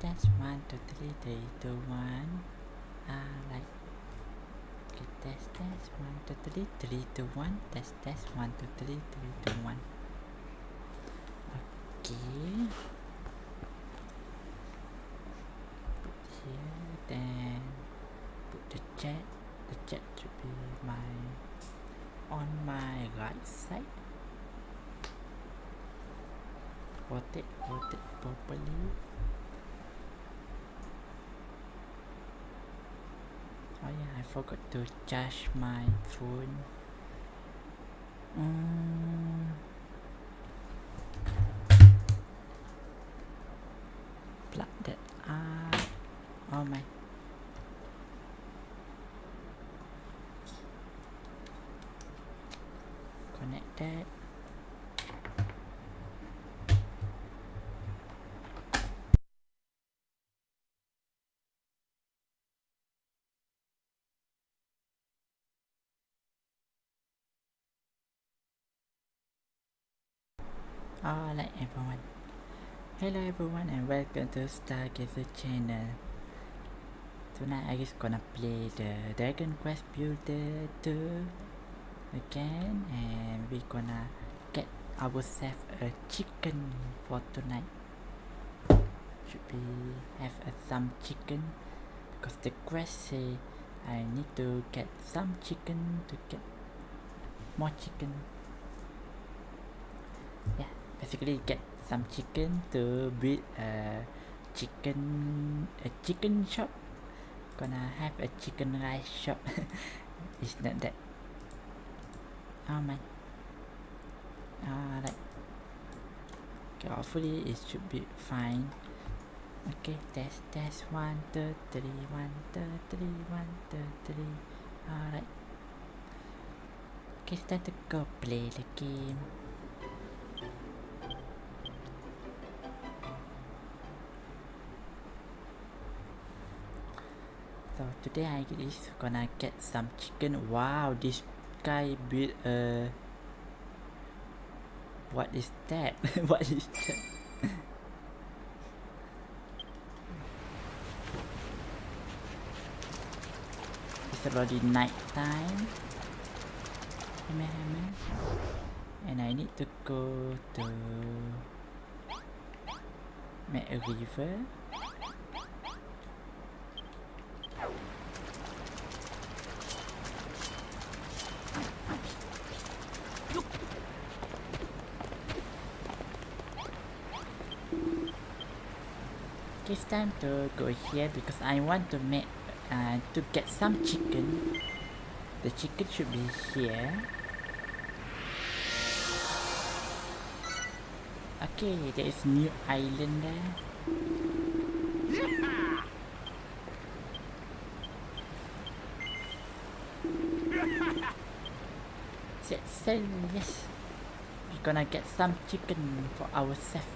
test one two three three two one. Ah, like. Okay, test test one two three three two one. Test test one two three three two one. Okay. Put here, then put the chat. The chat should be my on my right side. Rotate, rotate properly. Oh yeah, I forgot to charge my phone. Mm. Plug that up. Oh my. Connect that. Alright everyone. Hello everyone and welcome to Stargazer channel. Tonight I just gonna play the Dragon Quest Builder 2 again and we gonna get ourselves a chicken for tonight. Should be have uh, some chicken because the quest say I need to get some chicken to get more chicken. Yeah, basically get some chicken to build a chicken a chicken shop. Gonna have a chicken rice shop. it's not that. Oh man. Alright. Okay, hopefully it should be fine. Okay, test test one two three one two three one two three. Alright. Okay, time to go play the game. So today I is gonna get some chicken. Wow, this guy built a. What is that? what is that? it's already night time. And I need to go to make a river. It's time to go here because I want to make uh, to get some chicken. The chicken should be here. Okay, there is new island there. Sail, yes. We're gonna get some chicken for ourselves.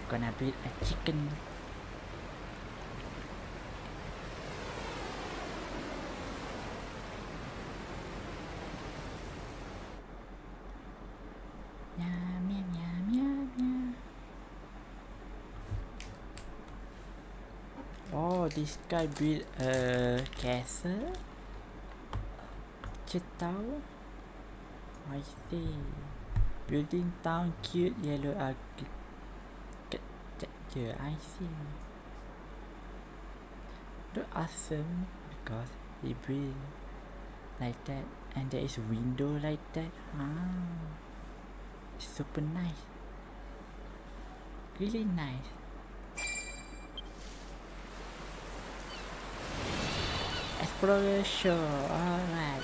We gonna build a chicken this guy built a castle. Cute tower. I see. Building town cute yellow architecture. I see. Look awesome because he built like that and there is window like that. Ah super nice really nice exploration alright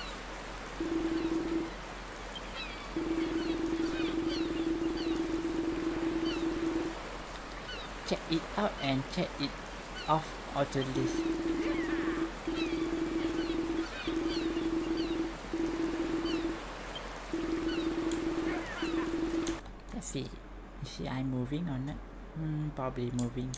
check it out and check it off of the list Let's see. Is she I moving or not? Hmm, probably moving.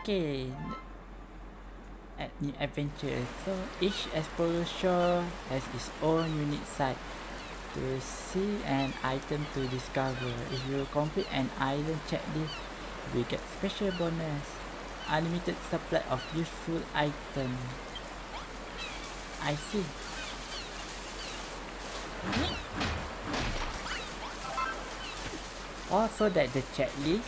Okay. at new adventures. So each explorer has its own unique site to see an item to discover. If you complete an island checklist, we get special bonus. Unlimited supply of useful items. I see. Oh, also that the checklist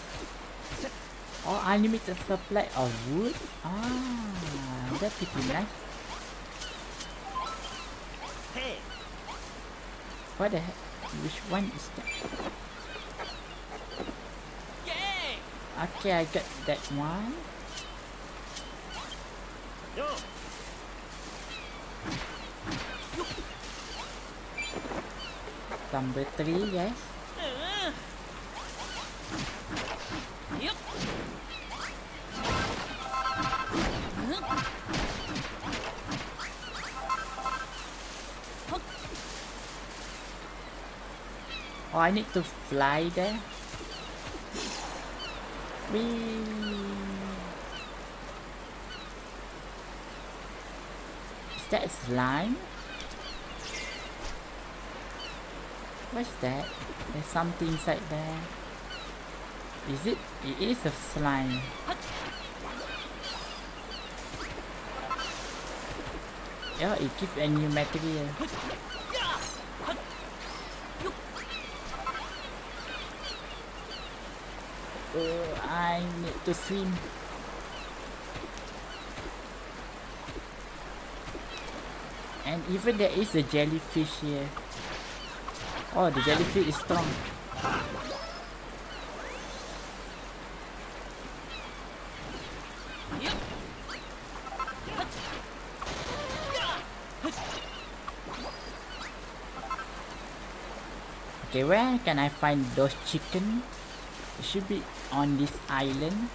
or unlimited supply of wood. Ah, that's pretty nice. Hey. What the heck? Which one is that? Okay, I got that one. Number three, I need to fly there. Whee! Is that slime? What's that? There's something inside there. Is it? It is a slime. Yeah, it gives a new material. Uh, I need to swim. And even there is a jellyfish here. Oh, the jellyfish is strong. Okay, where can I find those chicken? It should be on this island.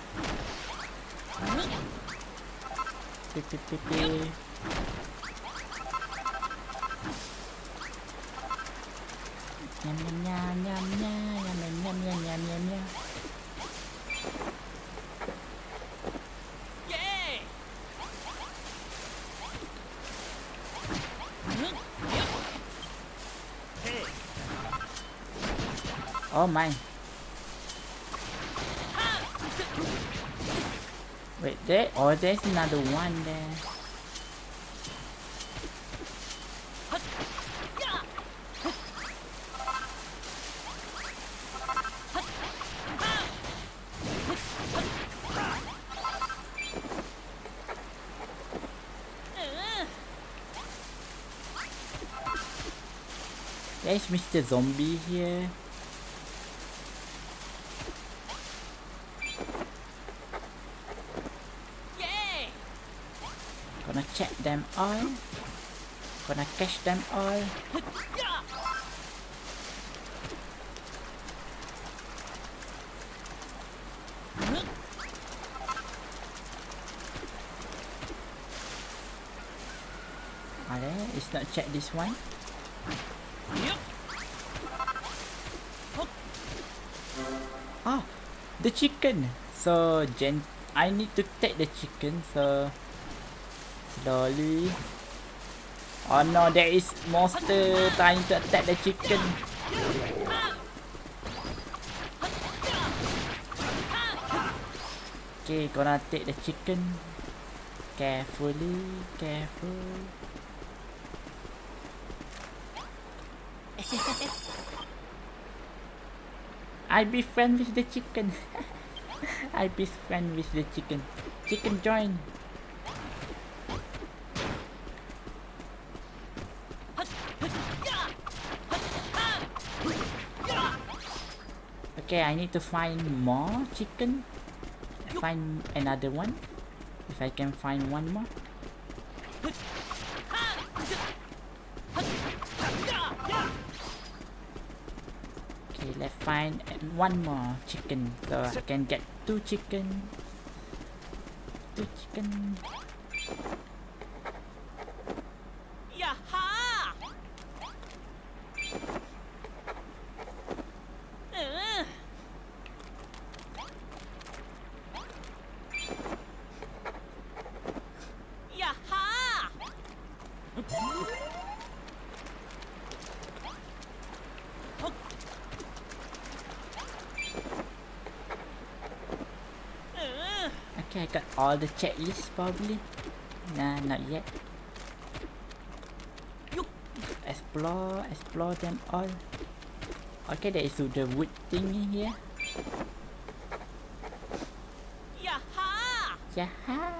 Pi, pi. Nyam, nyam, nyam, nyam, nyam, nyam, nyam, nyam, nyam, nyam, nyam. Yay! Oh my. There? Oh, there's another one there. There's Mr. Zombie here. Gonna check them all. Gonna catch them all. Are? It's not check this one. Ah, the chicken. So, Jen, I need to take the chicken. So, slowly. Oh no, there is monster trying to attack the chicken. Okay, gonna take the chicken. Carefully, careful. I be friend with the chicken. I be friend with the chicken. Chicken join. Okay, I need to find more chicken. Find another one. If I can find one more. Okay, let's find one more chicken so I can get two chicken. Two chicken. Yaha! Uh. Okay, I got all the checklists probably. Nah, not yet. Explore, explore them all. Okay, there is the wood thingy here. Yaha! Yaha!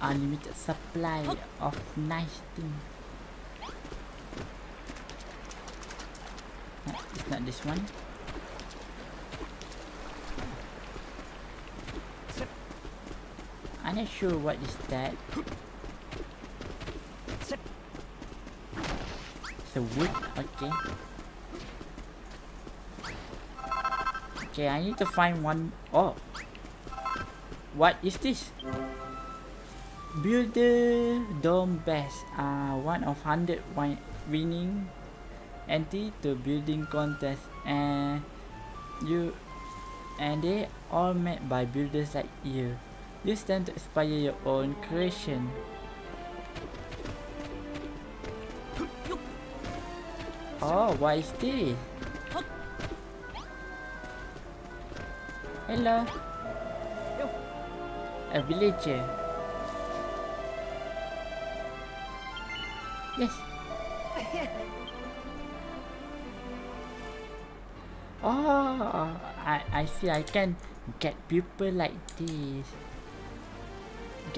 Unlimited supply of nice thing. No, it's not this one. Not sure what is that. It's a wood, okay. Okay, I need to find one. Oh, what is this? Builder Dome Best are ah, one of hundred wi- winning entry to building contest, and you and they all made by builders like you. Use them to inspire your own creation. Oh, what is this? Hello. A villager. Yes. Oh, I I see. I can get people like this.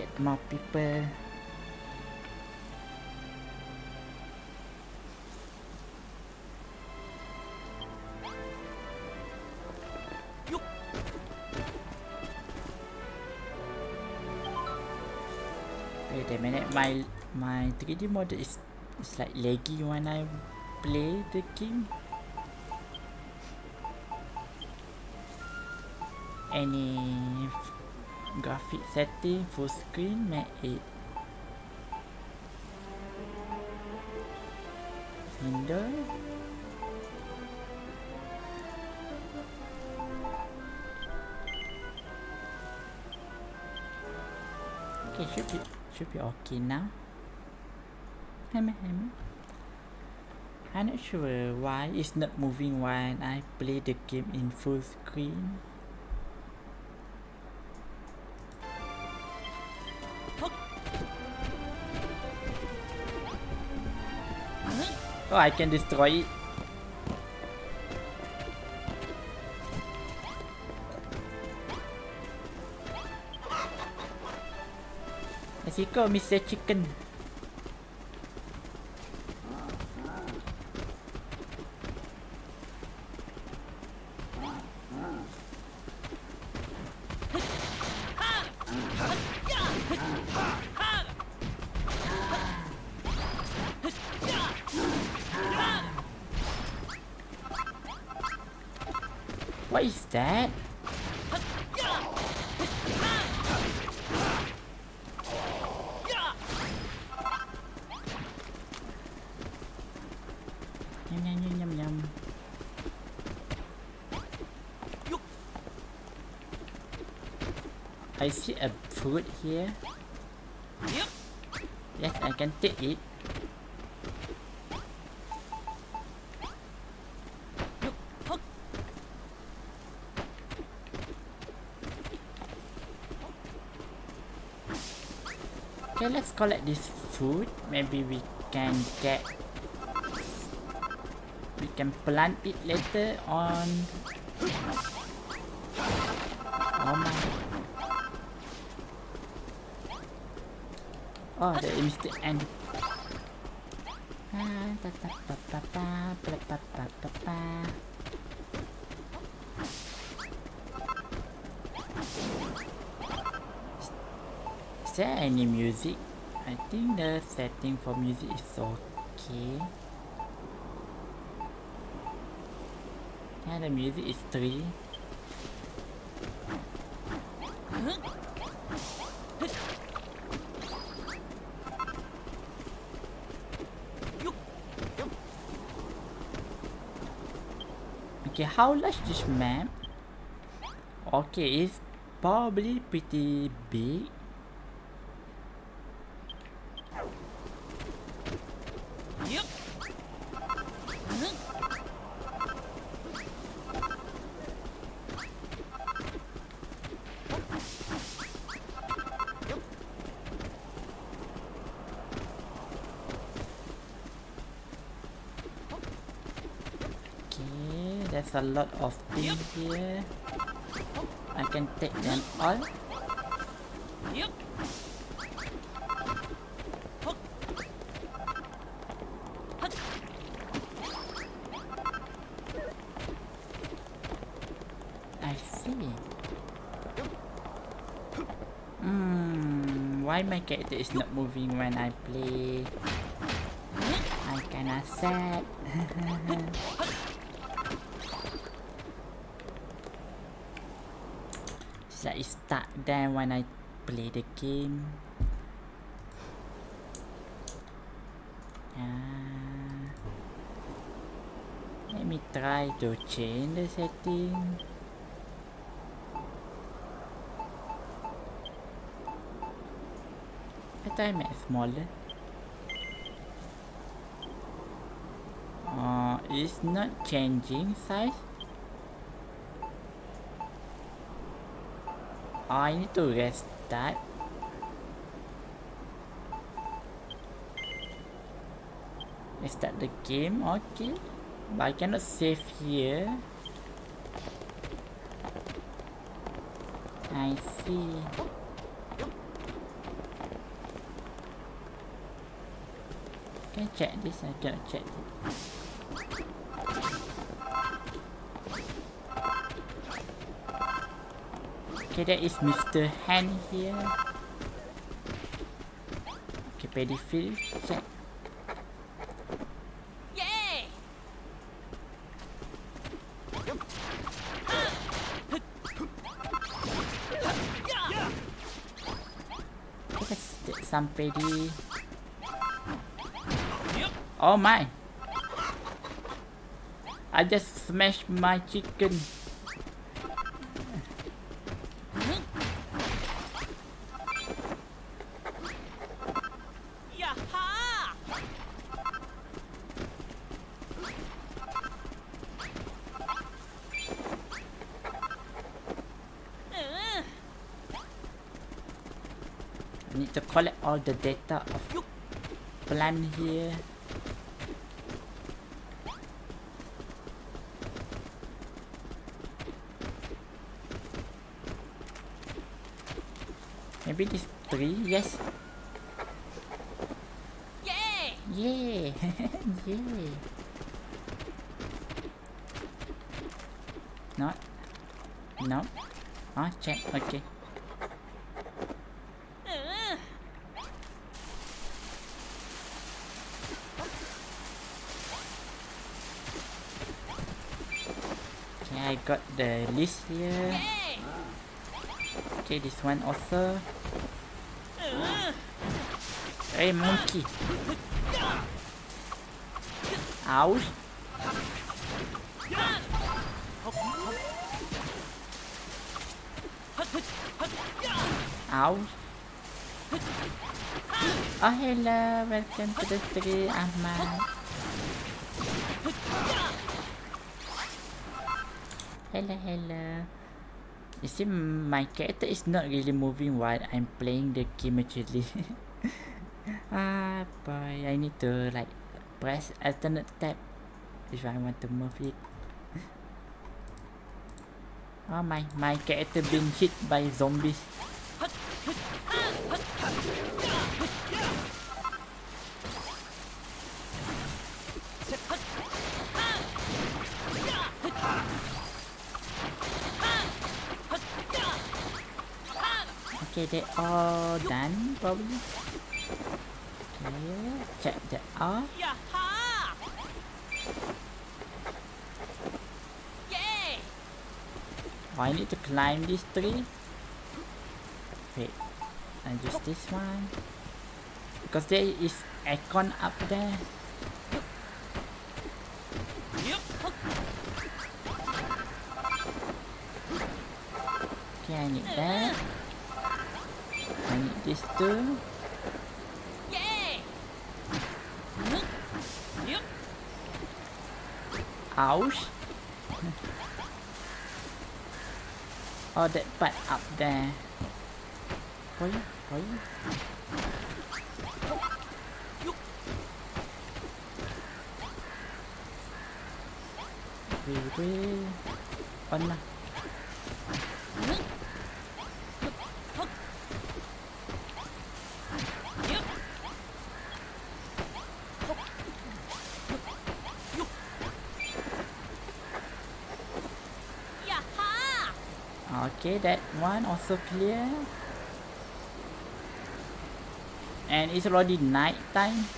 Get more people. Wait a minute, my my 3D model is is like laggy when I play the game. Any graphic setting full screen make it window Okay, should be should be okay now. Hammer, hammer. I'm not sure why it's not moving when I play the game in full screen. Oh, I can destroy it. Let's go, Mr. Chicken. What is that? Yum yum yum yum yum. I see a fruit here. Yep. Yes, I can take it. Okay, let's collect this food. Maybe we can get. We can plant it later on. Oh my. Oh, the the end. Is there any music? I think the setting for music is okay. Yeah, the music is 3. How large this map? Okay, it's probably pretty big. There's a lot of things here. I can take them all. Yep. I see. Hmm, why my character is not moving when I play? I kinda sad. so it's there when I play the game. Ah. Let me try to change the setting. I I made smaller. Uh, it's not changing size. I need to restart. Restart the game, okay. But I cannot save here. I see. Can I check this? I cannot check it. Okay, there is Mr. Hand here. Okay, pedicure, check. Yay! Let's some. Yep. Oh my! I just smashed my chicken. All the data of plan here. Maybe this tree, yes. yay! Yay! Yay! Not. No. Ah, check. Okay. Uh, Okay, I got the list here. Okay, this one also. Hey, monkey. Ouch. Ouch. Oh, hello. Welcome to the stream, Ahmad. Hello, hello. You see, my character is not really moving while I'm playing the game actually. ah, boy. I need to like press alternate tab if I want to move it. Oh my, my character being hit by zombies. Okay, they all done probably. Okay, check that off. Oh, I need to climb this tree. Wait, I use this one. Because there is icon up there. Yep. Okay, I need that. Yep. Ouch. oh, that part up there. Oi. everywhere. Oh no. Yep. Yaha! Okay, that one also clear. And it's already night time.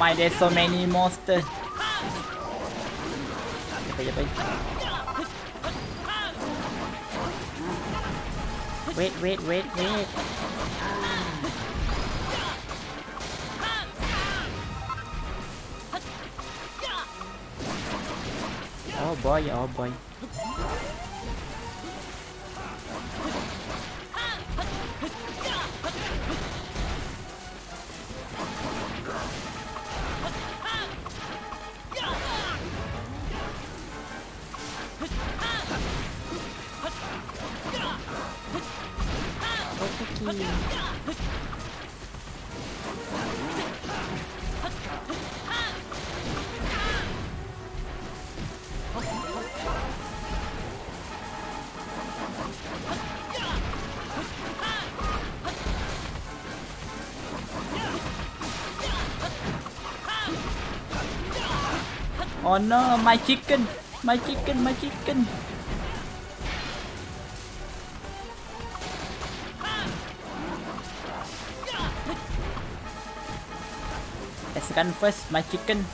My, there's so many monsters. Cepat. Uh, wait, wait, wait, wait. Oh boy, oh boy. Oh. No, my chicken! My chicken, my chicken! First, my chicken.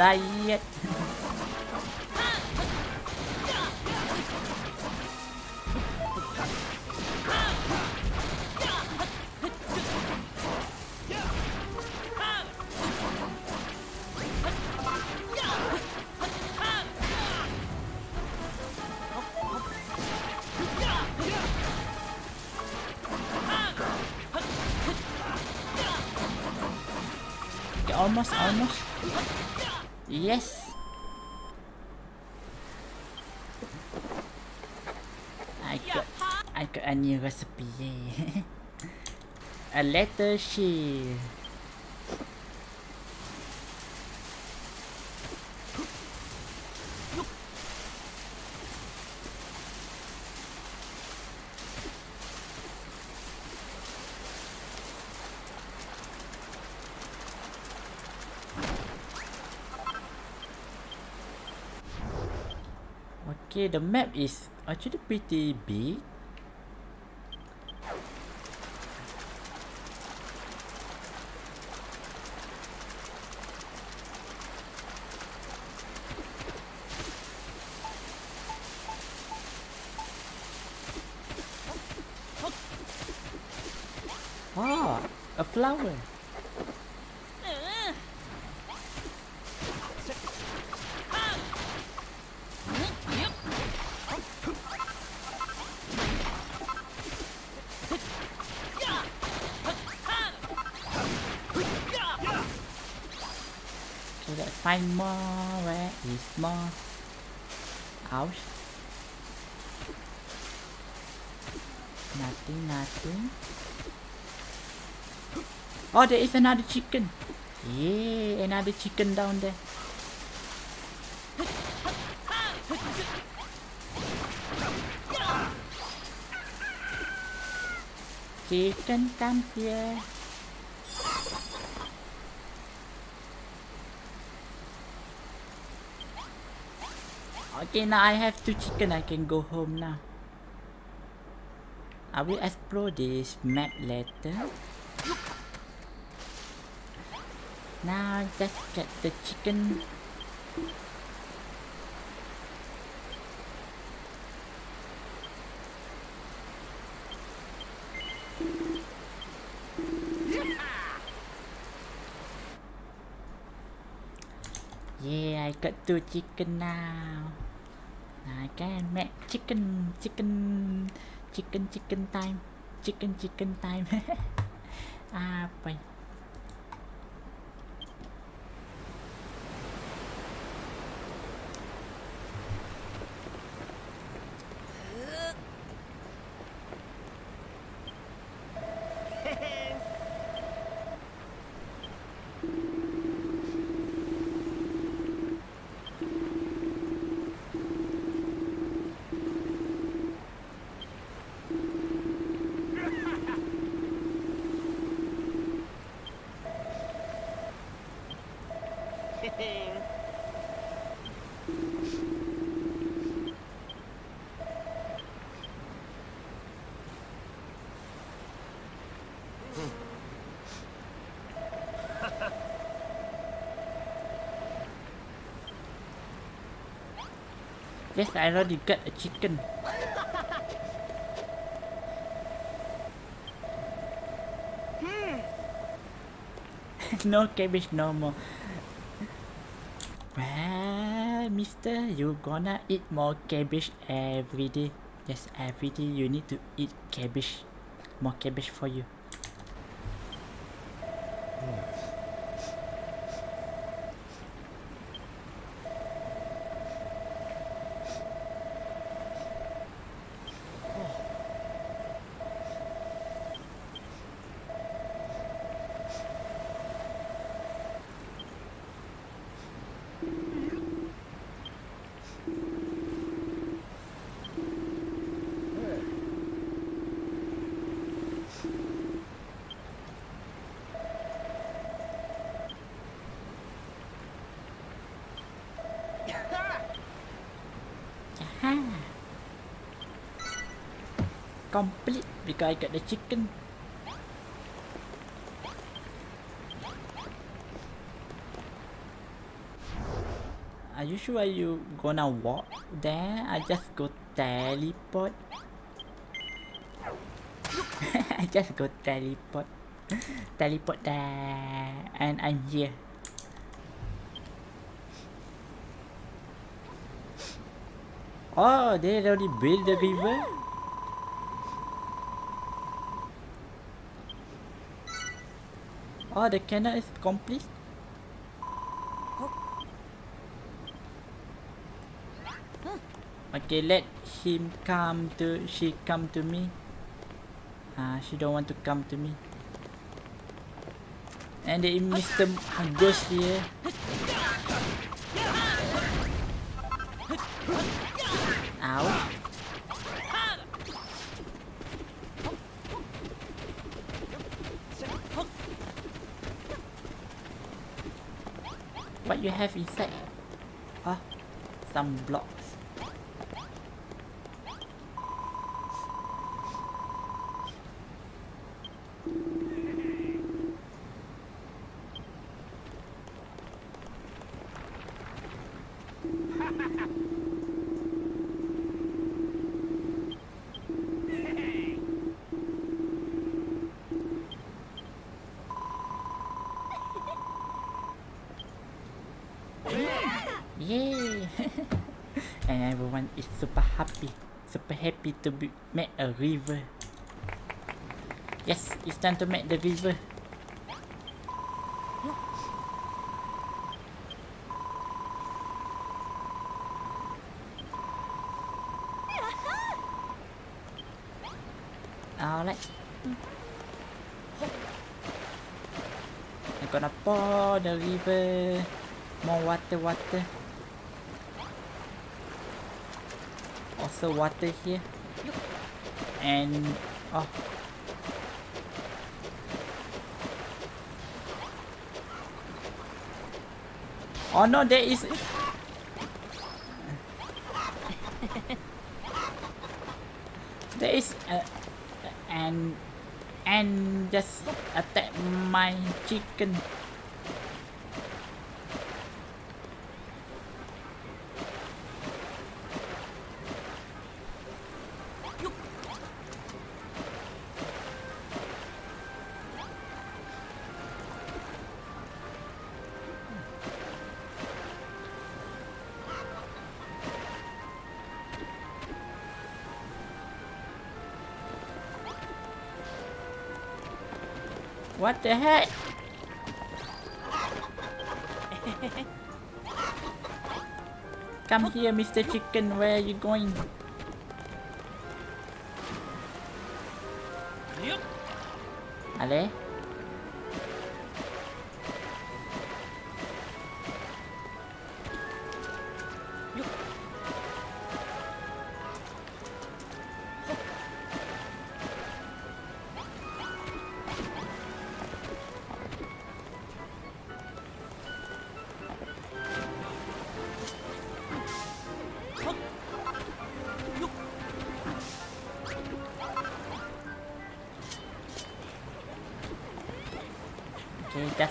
Is letter shield. Okay, the map is actually pretty big. Ah, a flower. Okay, let's find more. Where is more? Ouch. Nothing, nothing. Oh, there is another chicken. Yeah, another chicken down there. Chicken, come here. Okay, now I have two chicken. I can go home now. I will explore this map later. Now just get the chicken. Yeah, I got two chicken now. I can make chicken, chicken, chicken, chicken time, chicken, chicken time. ah Apa? Yes, I already got a chicken. no cabbage no more. Well, mister, you gonna eat more cabbage every day. Yes, every day you need to eat cabbage. More cabbage for you. I got the chicken. Are you sure you gonna walk there? I just go teleport. I just go teleport. teleport there and I'm here. Oh, they already built the river? Oh, the canal is complete? Okay, let him come to, she come to me. Ah, she don't want to come to me. And the Mr. Ghost here. You have inside? Ah, some blocks. Yay! and everyone is super happy, super happy to be make a river. Yes, it's time to make the river. Alright. I'm gonna pour the river. More water, water. Also water here and... Oh. Oh no, there is... there is a, and and just attack my chicken. What the heck? Come here, Mr. Chicken. Where are you going?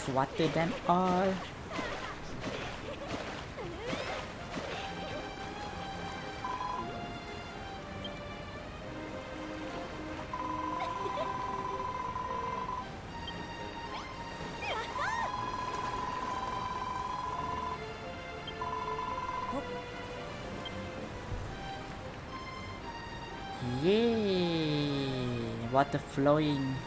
Just water them all. Yay! Water flowing.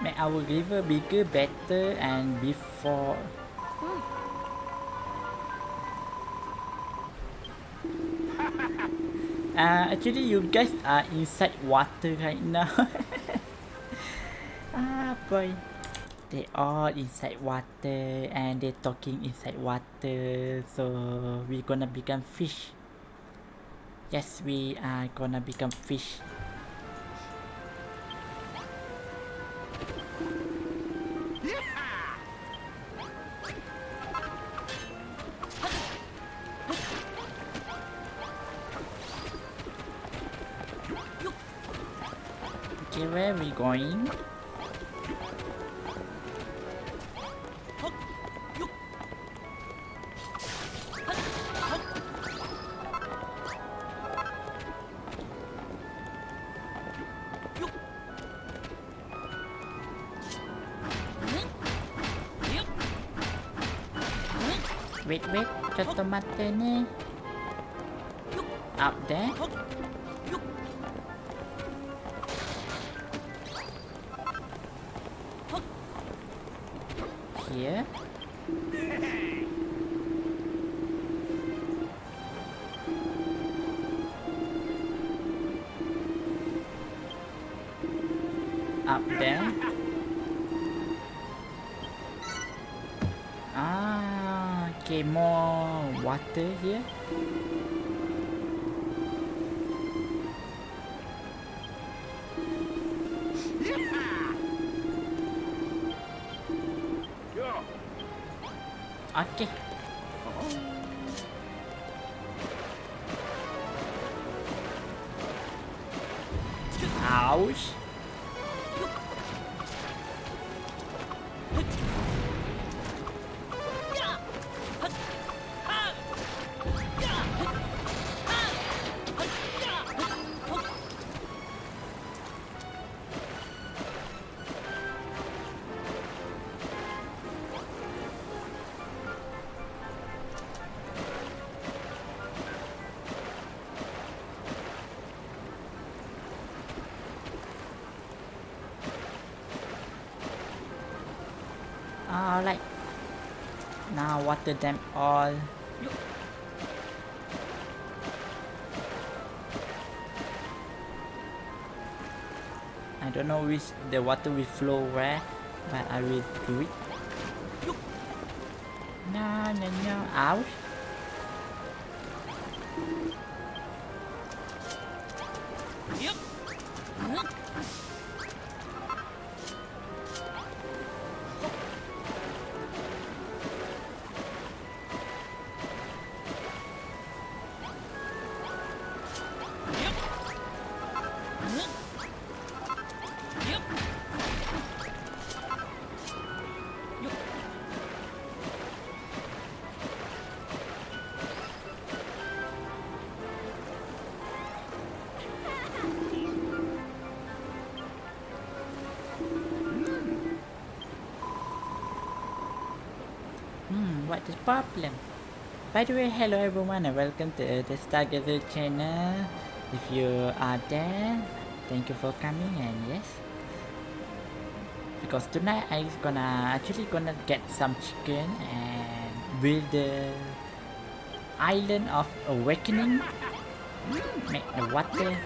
Make our river bigger, better, and before. Uh, actually, you guys are inside water right now. ah, boy. They all inside water and they talking inside water. So we gonna become fish. Yes, we are gonna become fish. Going? Yep. Wait, wait, ちょっと待ってね。Up there? Them all. I don't know which the water will flow where, but I will do it. No, no, no. Ouch. Hmm, what is problem? By the way, hello everyone and welcome to the Stargazer channel. If you are there, thank you for coming and yes. Because tonight I'm gonna actually gonna get some chicken and build the island of awakening. Hmm, Make the water.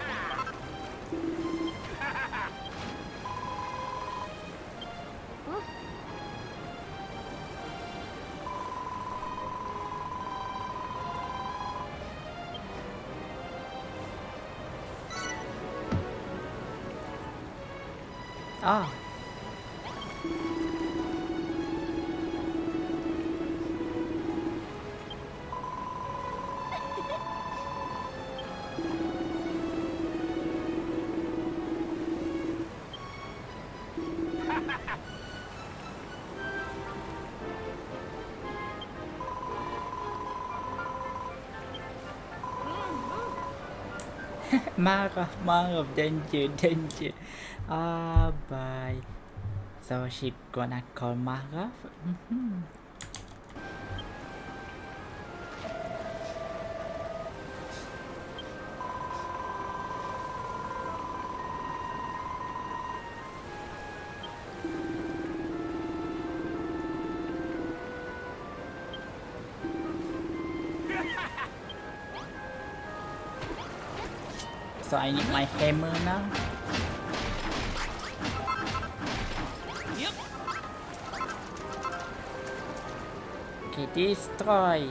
Oh, Mara, Mara, danger, danger. Ah, bye. So she gonna call Mara? Mhm. So I need my hammer now. Destroy.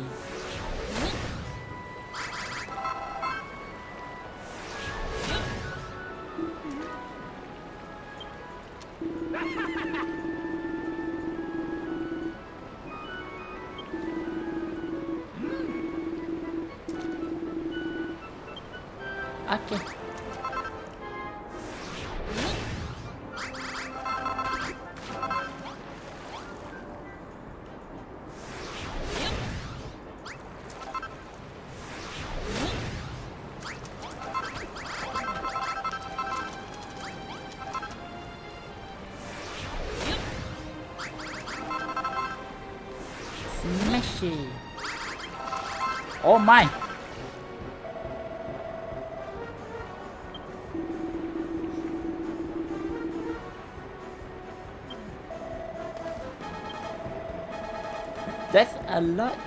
Lot.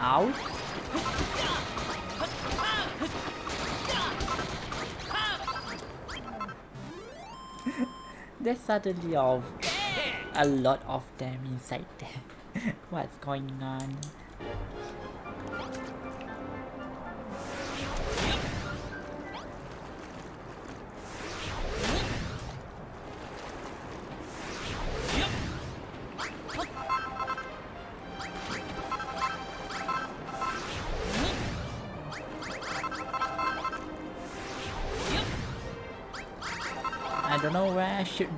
Ouch. There's suddenly of a lot of them inside there. What's going on?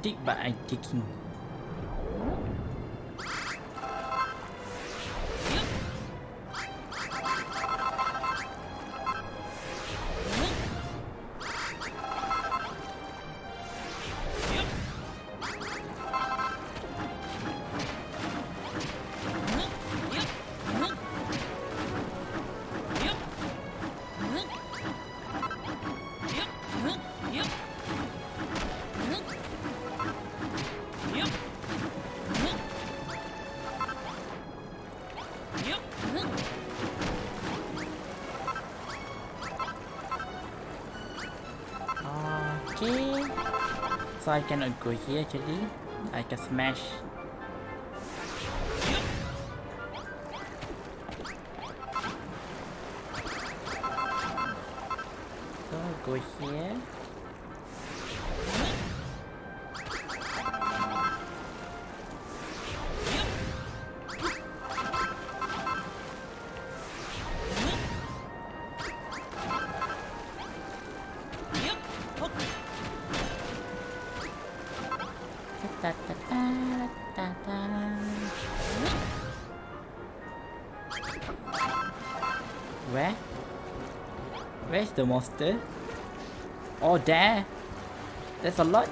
Where I should dig, but I'm digging. So I cannot go here actually. I can smash. Ta ta ta ta ta. Where? Where's the monster? Oh, there. There's a lot.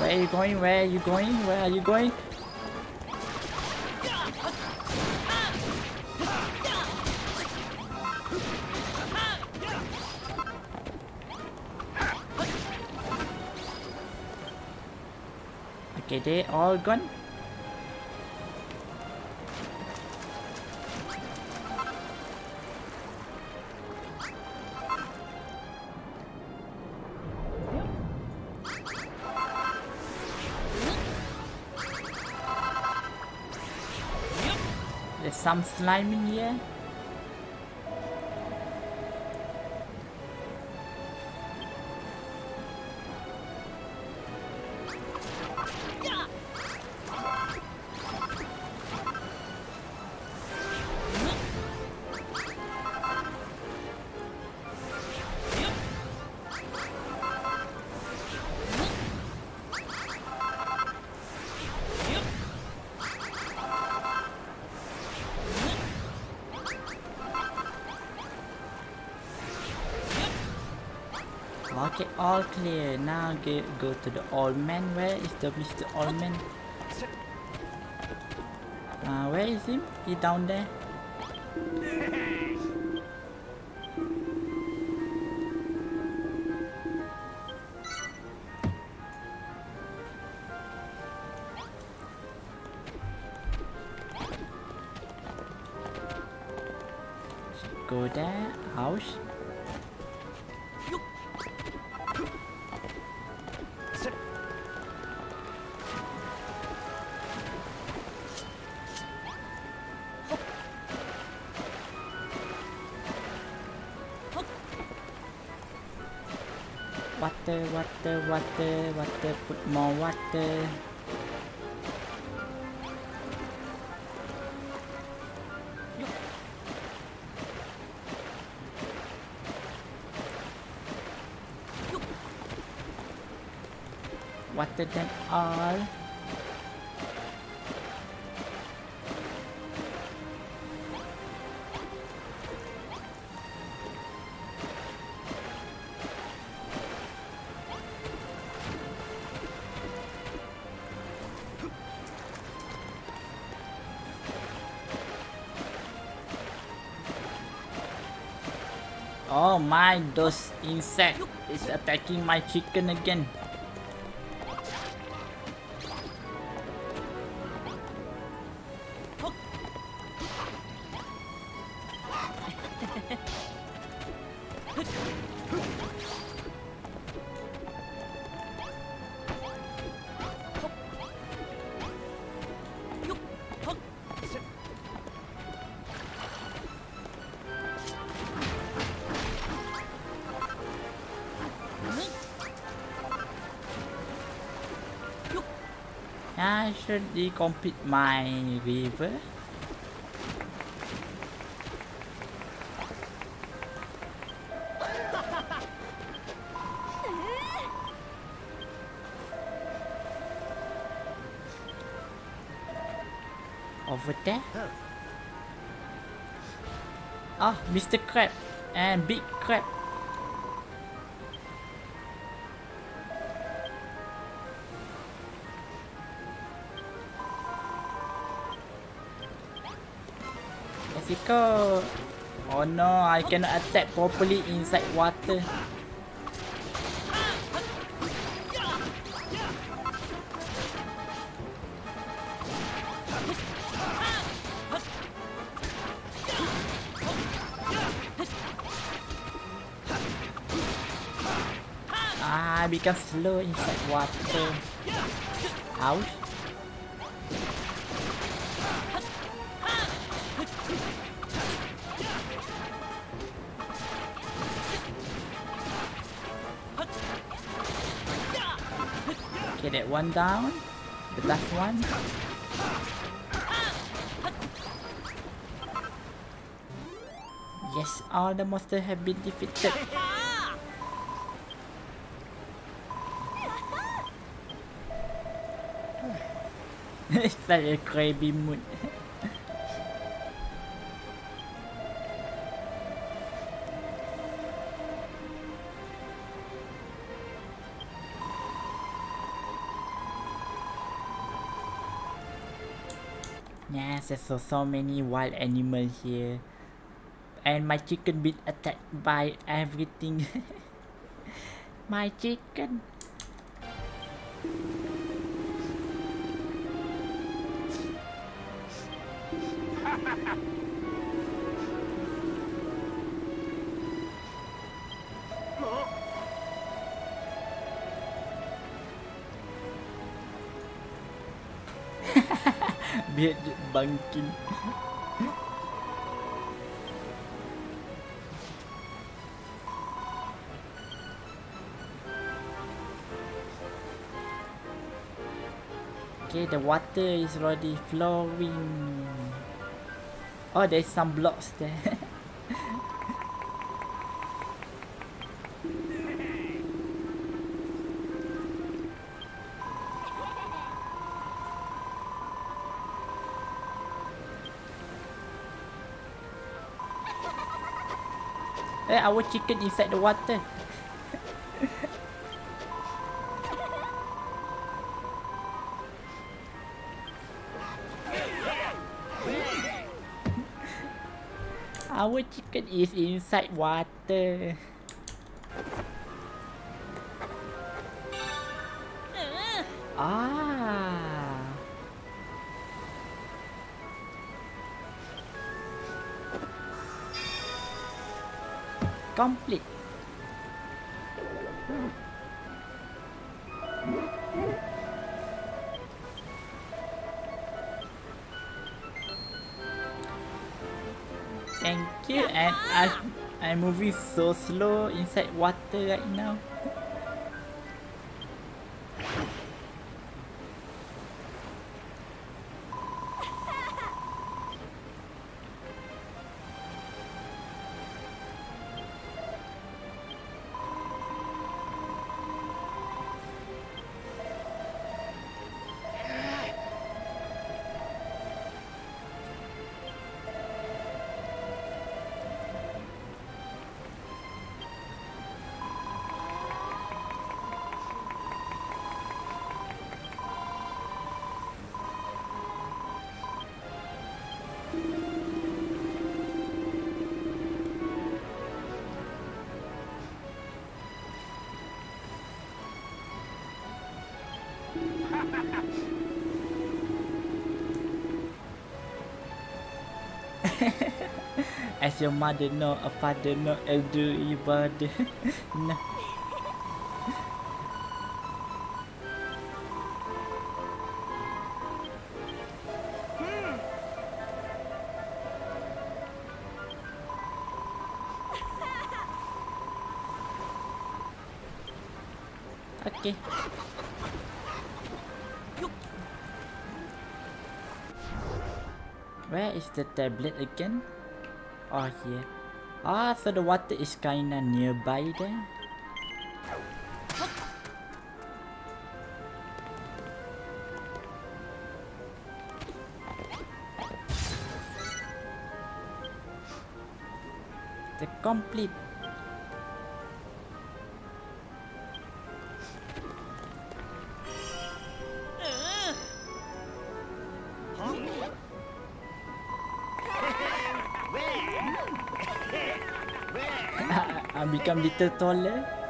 Where are you going? Where are you going? Where are you going? They all gone. There's some slime in here. Get, go to the old man. Where is the Mr. Old man? Uh, where is him? He down there? Water, water, put more water. Water them all. Oh my, those insect is attacking my chicken again. I complete my river. Over there. Ah, Mr. Crab and Big Crab. Jessica. Oh no, I cannot attack properly inside water. Ah, become slow inside water. Ouch. One down. The last one. Yes, all the monsters have been defeated. it's like a crazy mood. There's so, so many wild animals here. And my chicken been attacked by everything. my chicken. Okay, the water is already flowing. Oh, there's some blocks there. our chicken inside the water. our chicken is inside water. Complete. Thank you and I I'm moving so slow inside water right now. As your mother know, a father know, elder ibadah. nah. Okay. The tablet again? Oh, yeah. Ah, so the water is kinda nearby there. The complete. Become little taller.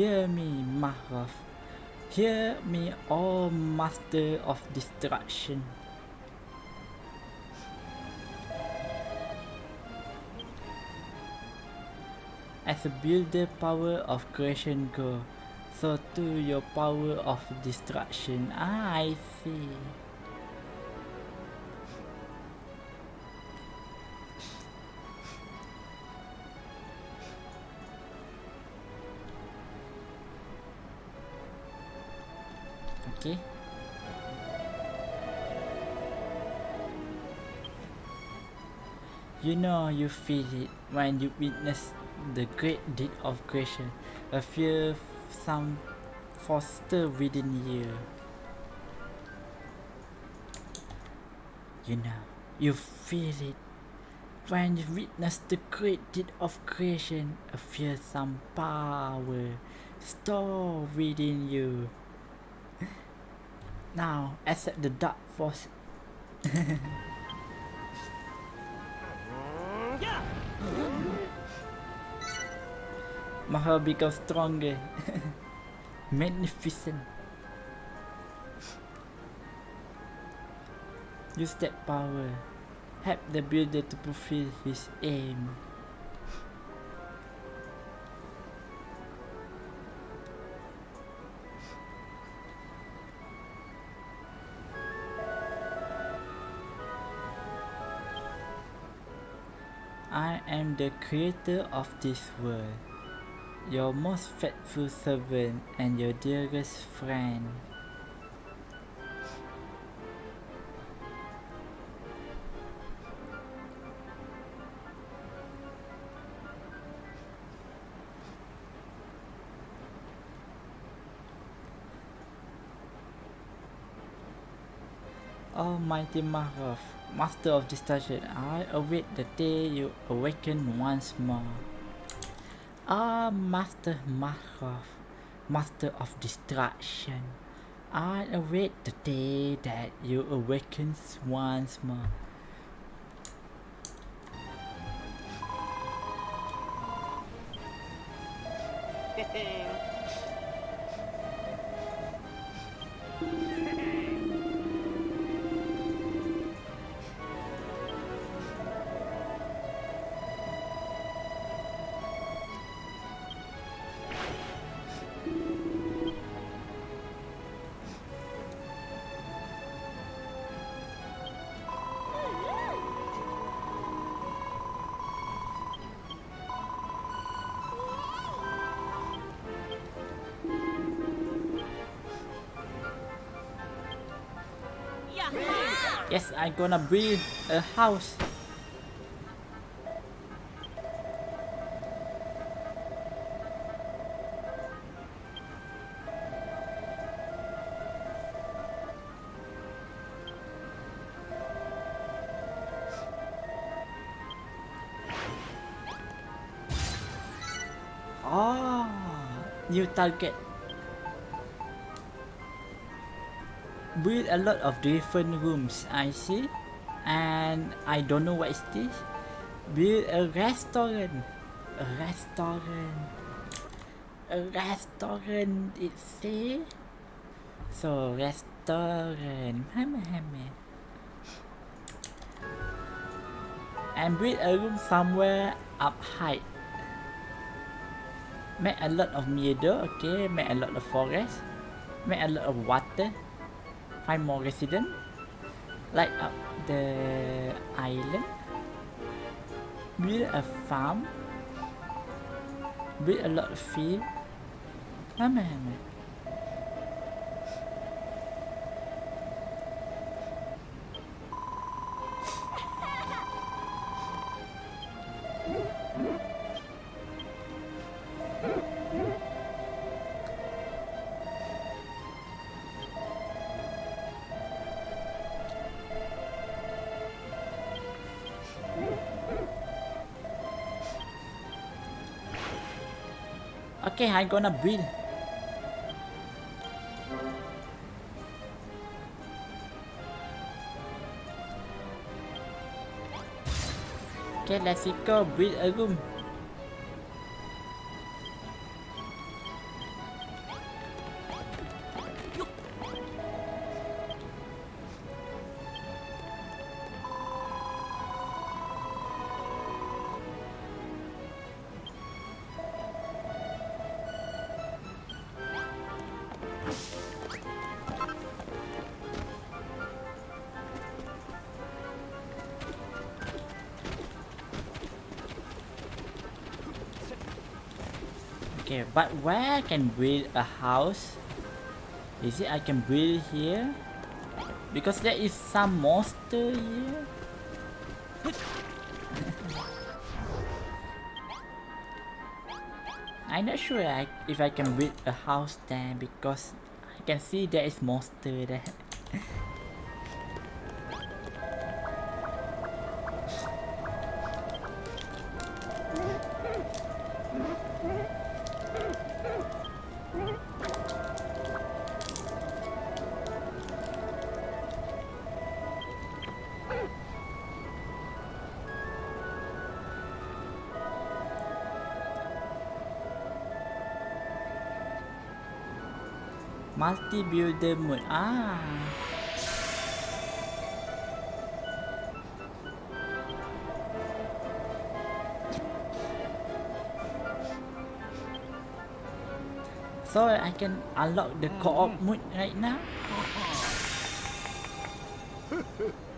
Hear me, Malroth. Hear me, O Master of Destruction. As a builder power of creation go, so too your power of destruction. Ah, I see. You know you feel it when you witness the great deed of creation. A fear some foster within you. You know, you feel it when you witness the great deed of creation. A fearsome power store within you. Now accept the dark force. Mahal becomes stronger. Magnificent. Use that power. Help the builder to fulfill his aim. I am the creator of this world, your most faithful servant and your dearest friend. Almighty Malroth, Master of Destruction, I await the day you awaken once more. Ah, Master Malroth, Master of Destruction, I await the day that you awaken once more. Yes, I'm gonna build a house. Oh, new target. Build a lot of different rooms I see. And I don't know what is this. Build a restaurant. A restaurant. A restaurant it say. So restaurant. And build a room somewhere up high. Make a lot of meadow okay. Make a lot of forest. Make a lot of water find more resident light up the island build a farm build a lot of field Hame hame. Okay, I'm gonna build. Okay, let's go build a room. But where I can build a house? Is it I can build here? Because there is some monster here. I'm not sure if I can build a house there because I can see there is monster there. Mode. Ah. So I can unlock the co-op mode right now.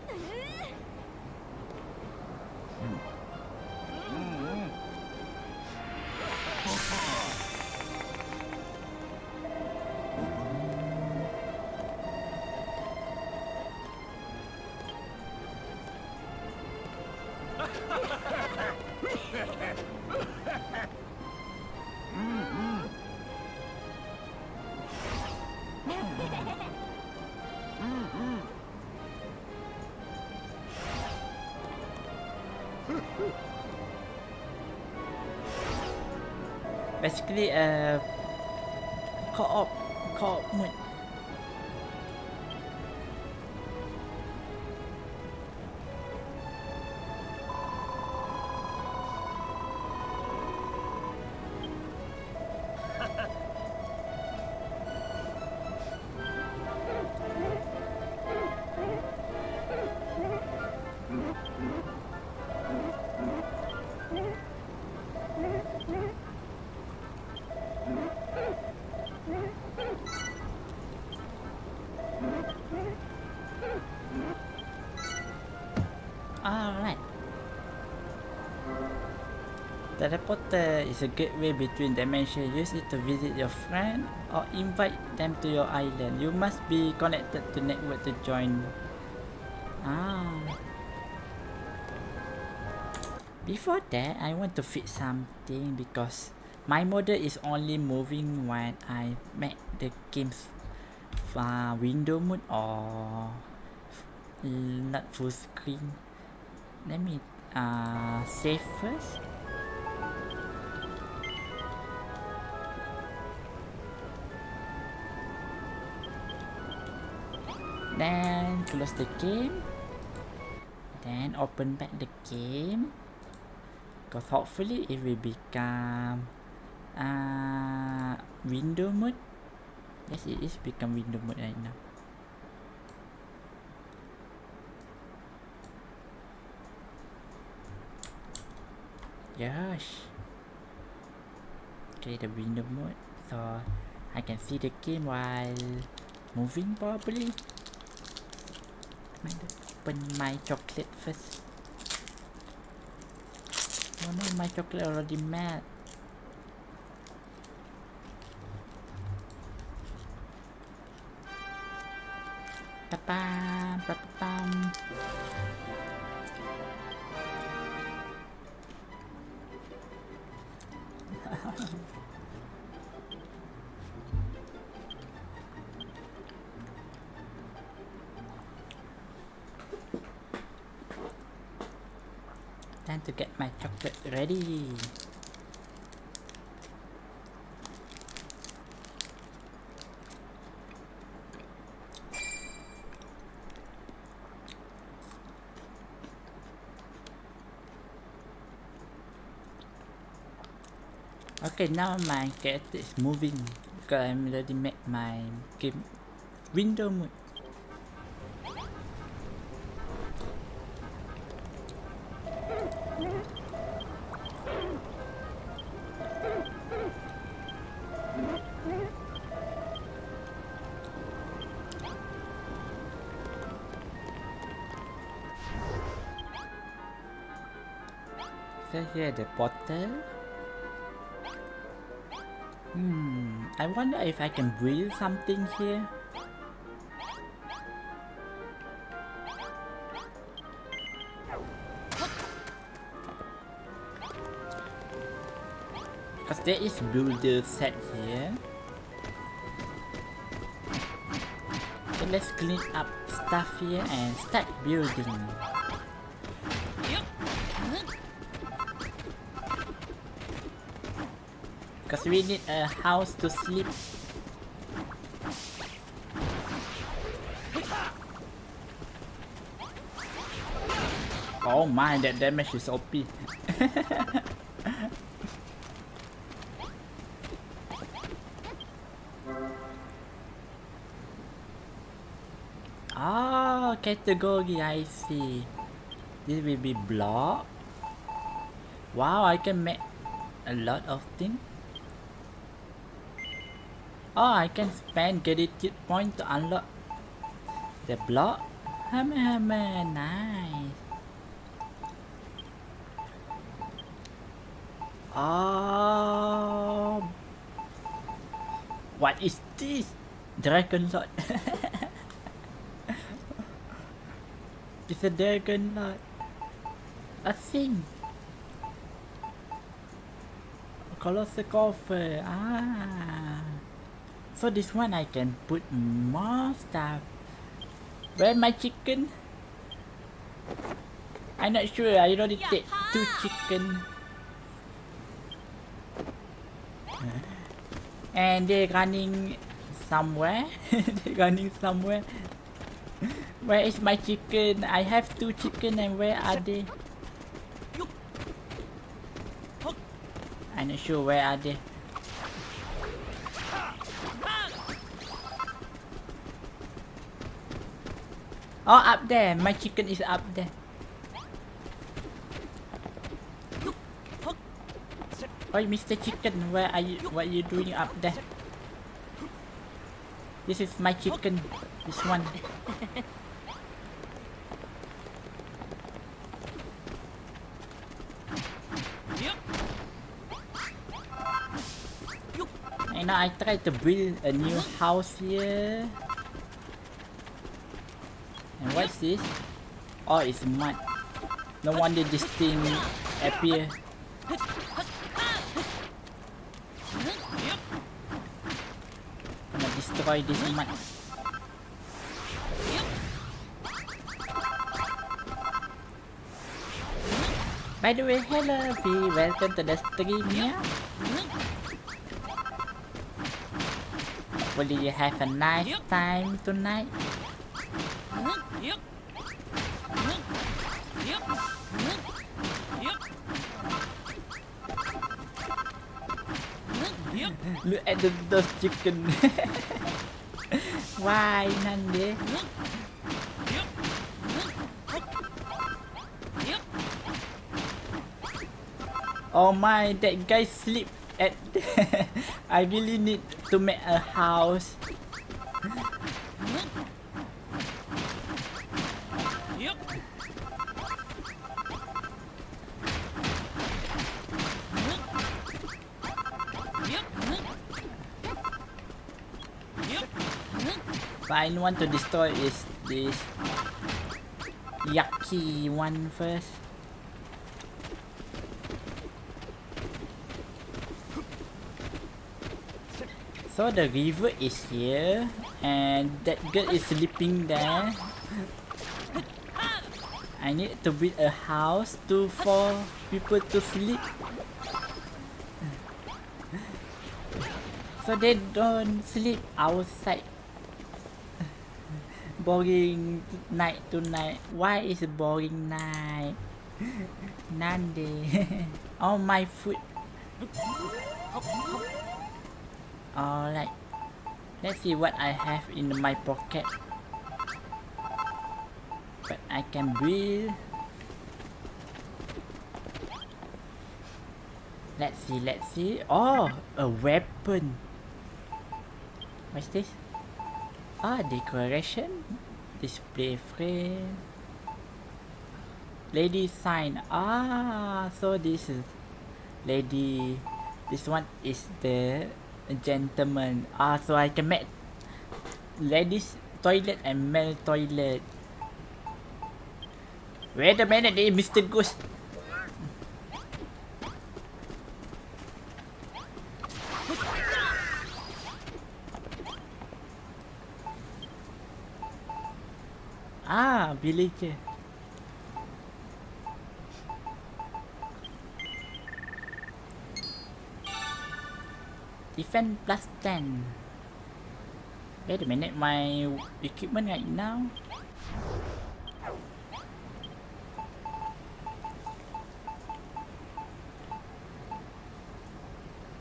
Basically, uh, Teleporter is a gateway between dimensions. Use it to visit your friend or invite them to your island. You must be connected to network to join. Ah. Before that, I want to fix something because my model is only moving when I make the game's uh, window mode or not full screen. Let me uh, save first. Then close the game. Then open back the game. Because hopefully it will become uh, window mode. Yes, it is become window mode right now. Yes. Okay, the window mode. So I can see the game while moving probably. Might open my chocolate first. Oh no, my chocolate already mad. Pa-pam, ready. Okay, now my cat is moving because I'm already made my game window move. The portal. Hmm, I wonder if I can build something here. Because there is builder set here. So let's clean up stuff here and start building. Because we need a house to sleep. Oh my, that damage is OP. oh, ah, category, I see. This will be block. Wow, I can make a lot of things. Oh, I can spend gratitude point to unlock the block. Hammer, hammer, nice. Oh, what is this? Dragon Lord. it's a Dragon Lord. A thing. Colossal coffer. Ah. So this one I can put more stuff. Where my chicken? I'm not sure. I already take two chicken. And they're running somewhere. they're running somewhere. Where is my chicken? I have two chicken and where are they? I'm not sure where are they. Oh, up there. My chicken is up there. Oh, Mr. Chicken, where are you? What are you doing up there? This is my chicken. This one. Yep. And now I try to build a new house here. This? Oh, it's mud. No wonder this thing appear. Gonna destroy this mud. By the way, hello V, welcome to the stream yeah. Hopefully you have a nice time tonight. Those chicken. Why, Nande? Oh my, that guy sleep at. I really need to make a house. I want to destroy is this yucky one first. So the river is here and that girl is sleeping there. I need to build a house to for people to sleep. So they don't sleep outside. Boring night tonight. Why is it boring night? Nande. oh my food. Alright. Let's see what I have in my pocket. But I can breathe. Let's see, let's see. Oh, a weapon. What's this? Ah, decoration. Display frame. Lady sign. Ah, so this is lady. This one is the gentleman. Ah, so I can make ladies toilet and male toilet. Wait a minute, eh, Mr. Goose. Villager. Defend plus 10. Wait a minute, my equipment right now.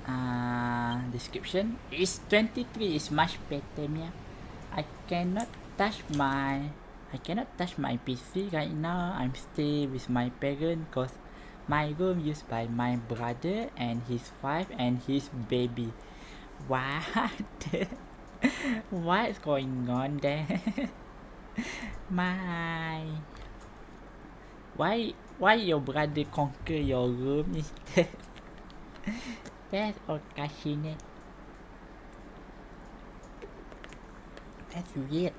Uh, description is 23 is much better yeah. I cannot touch my I cannot touch my PC right now. I'm still with my parent cause my room used by my brother and his wife and his baby. What? What's going on there? my why why your brother conquer your room instead? That's unfortunate. That's weird.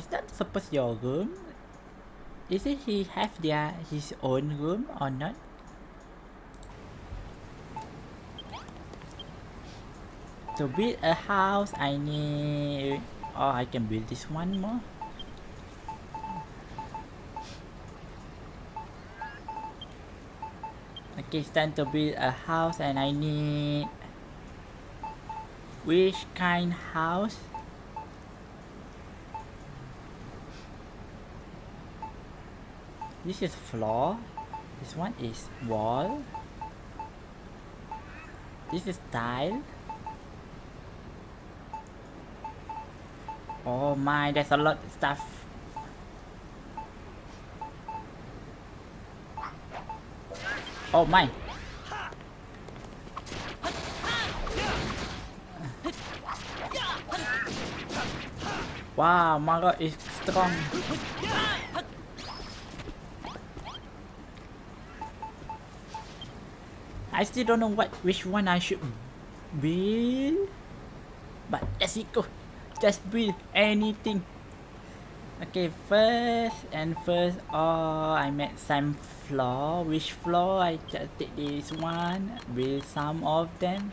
Is that supposed your room? Is it he have their his own room or not? To build a house, I need. Oh, I can build this one more. Okay, it's time to build a house, and I need. Which kind house? This is floor. This one is wall. This is tile. Oh my, there's a lot of stuff. Oh my. Wow, Malroth is strong. I still don't know what which one I should build. But let's go. Just build anything. Okay, first and first, oh, I made some floor. Which floor? I just take this one. Build some of them.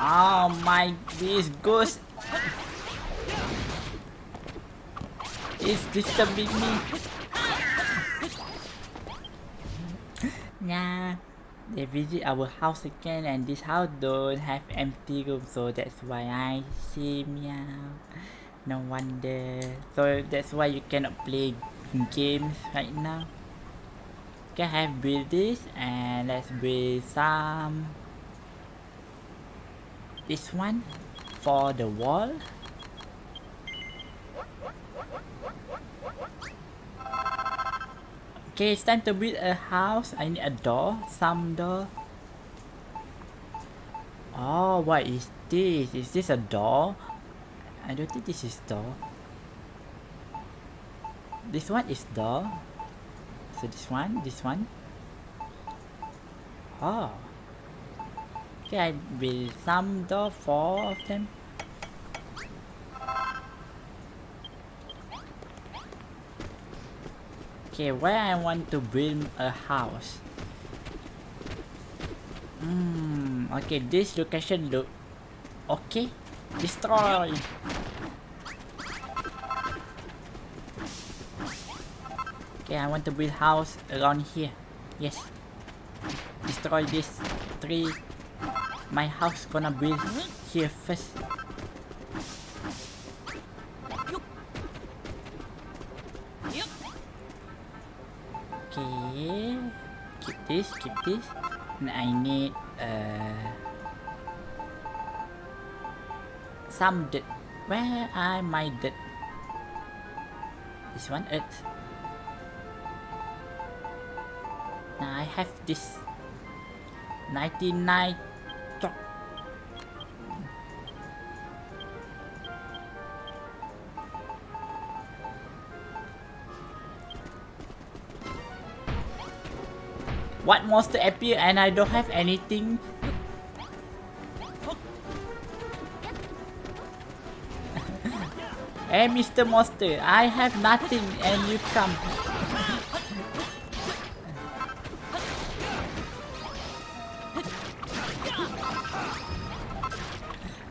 Oh my, this ghost is disturbing me. yeah, they visit our house again and this house don't have empty room so that's why I see meow. No wonder. So that's why you cannot play games right now. Okay, I have build this and let's build some this one for the wall Okay, it's time to build a house. I need a door, some door. Oh, what is this? Is this a door? I don't think this is door. This one is door. So this one, this one. Oh. Okay, I build some door, four of them. Okay, where I want to build a house. Hmm, okay, this location look okay. Destroy. Okay, I want to build house around here. Yes. Destroy this tree. my house gonna build here first. This, keep this. And I need uh some dirt. Where are my dirt? This one earth. Now I have this 99 What monster appear and I don't have anything? hey Mr. Monster, I have nothing and you come.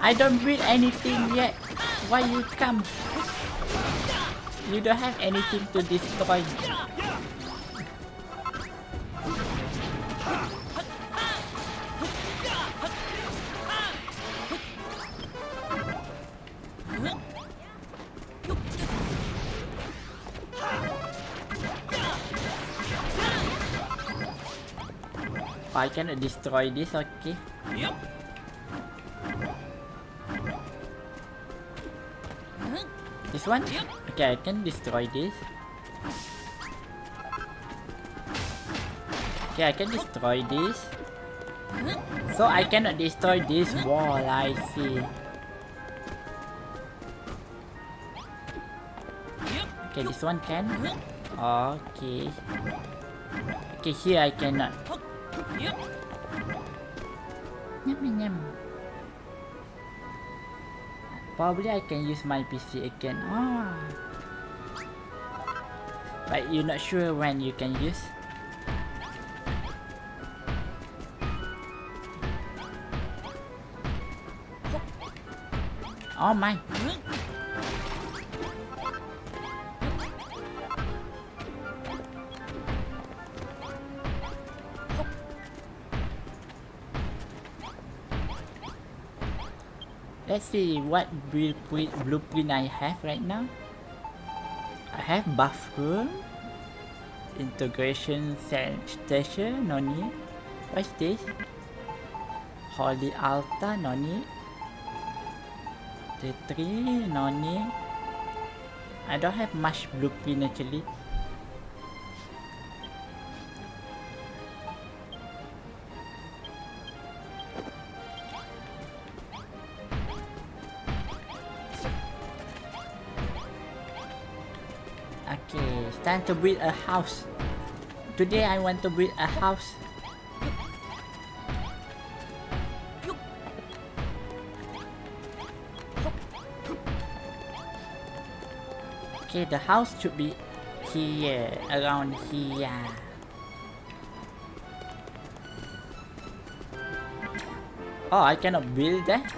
I don't build anything yet. Why you come? You don't have anything to destroy. I cannot destroy this, okay. Yep. This one? Okay, I can destroy this. Okay, I can destroy this. So I cannot destroy this wall, I see. Okay, this one can. Okay. Okay, here I cannot. Probably I can use my PC again. Ah. But you're not sure when you can use? Oh my. See what blueprint, blueprint I have right now. I have bathroom, integration station, no need. What's this? Holy altar, no need. The tree, no need. I don't have much blueprint actually. It's time to build a house. Today I want to build a house. Okay, the house should be here, around here. Oh, I cannot build that?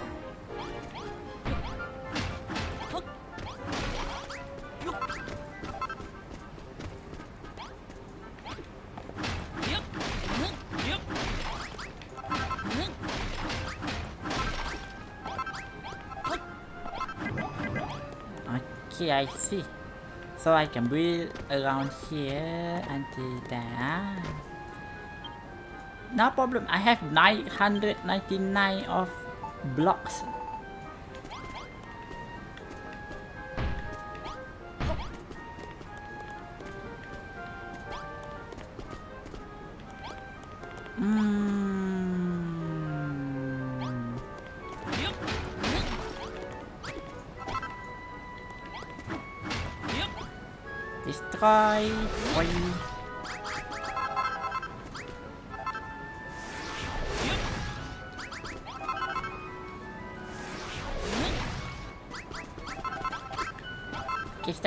I see. So I can build around here until there. No problem. I have 999 of blocks.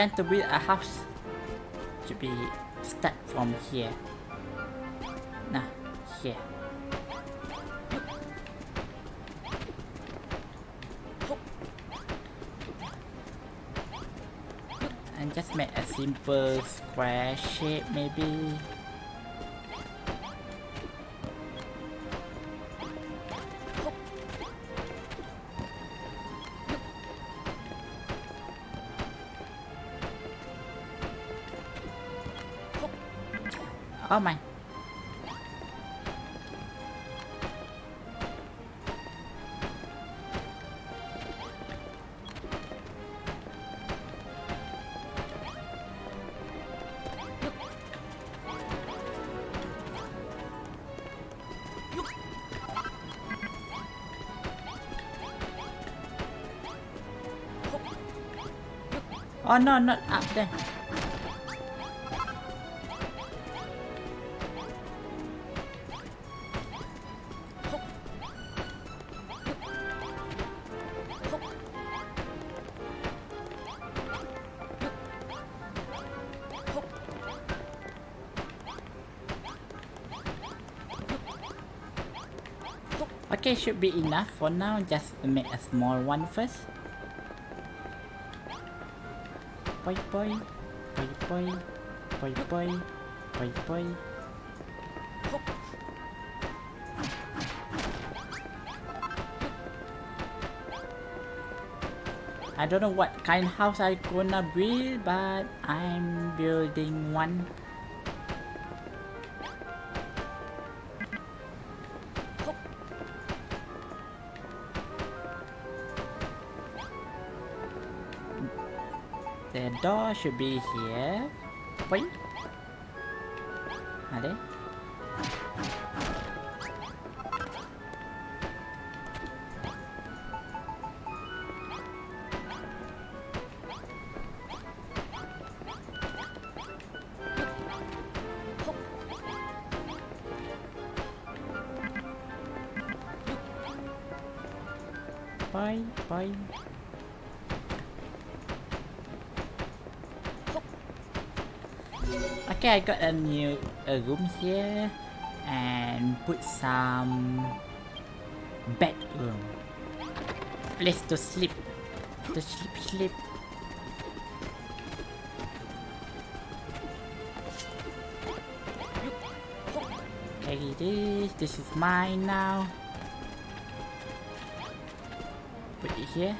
Time to build a house. to be start from here. Nah, here. And just make a simple square shape maybe. Oh no, not up there. Okay, should be enough for now. Just make a small one first. Boy bye. Bye bye. Bye bye. boy boy. I don't know what kind of house I gonna build, but I'm building one. Door should be here. Wait. Okay, I got a new a room here and put some bedroom. Place to sleep. To sleep, sleep. Okay, this. This is mine now. Put it here.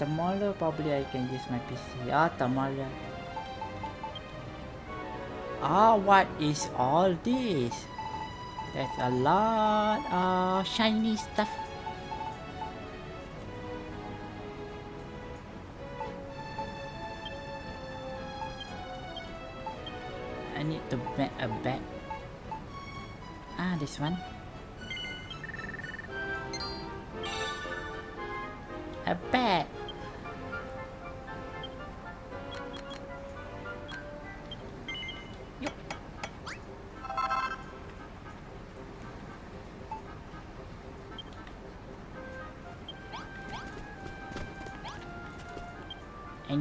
Tomorrow probably I can use my PC. Ah, tomorrow. Ah, what is all this? There's a lot of shiny stuff. I need to make a bed. Ah, this one. A bed.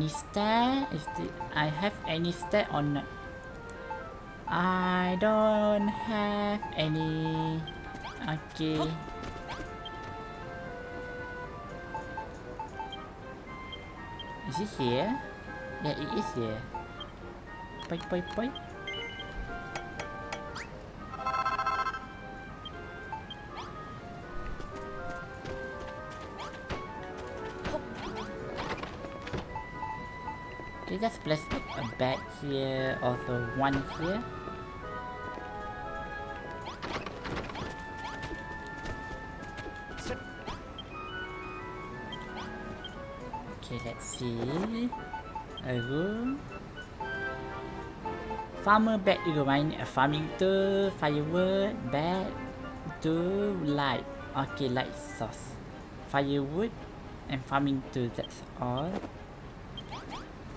Stair? Is the I have any stair or not? I don't have any. Okay. Is it here? Yeah, it is here. Bye, bye, bye. Bed here, also one here. Okay, let's see. A room. Farmer bed I need a farming tool, firewood, bed, tool, light. Okay, light source. Firewood and farming tool, that's all.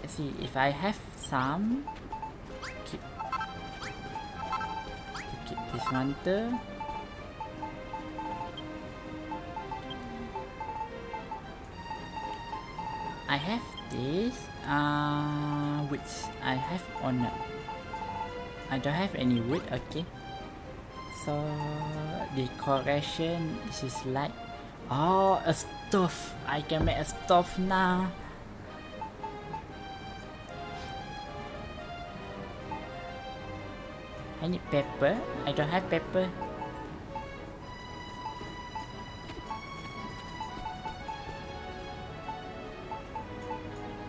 Let's see if I have some. Keep, keep this too. I have this, uh, which I have on. I don't have any wood. Okay. So decoration. This is like, oh, a stove. I can make a stove now. I need pepper. I don't have pepper.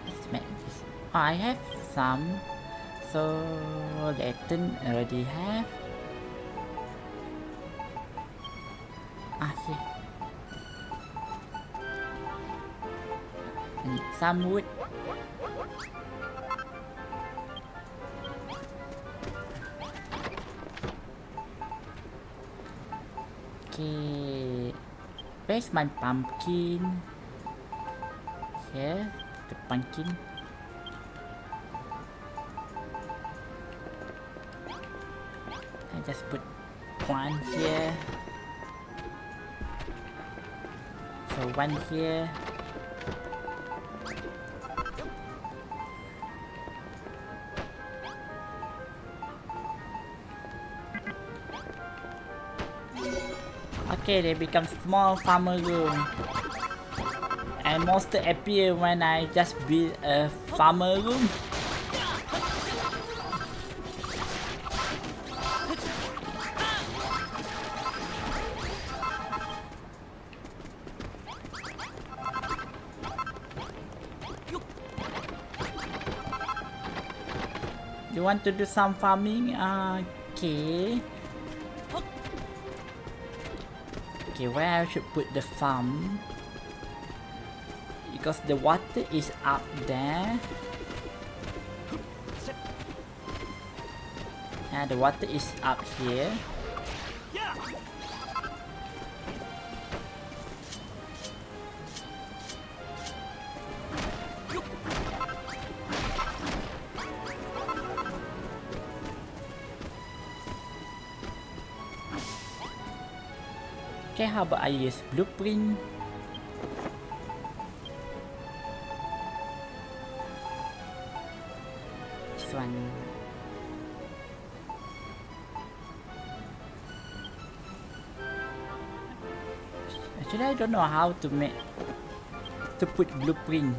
This. Oh, I have some. So Latin already have. Ah, here. I need some wood. My pumpkin? Here, the pumpkin. I just put one here. So one here. Okay, they become small farmer room. And monster appear when I just build a farmer room. You want to do some farming? Uh, okay. Okay, where I should put the farm? Because the water is up there. And the water is up here. How about I use blueprint? This one. Actually, I don't know how to make to put blueprint.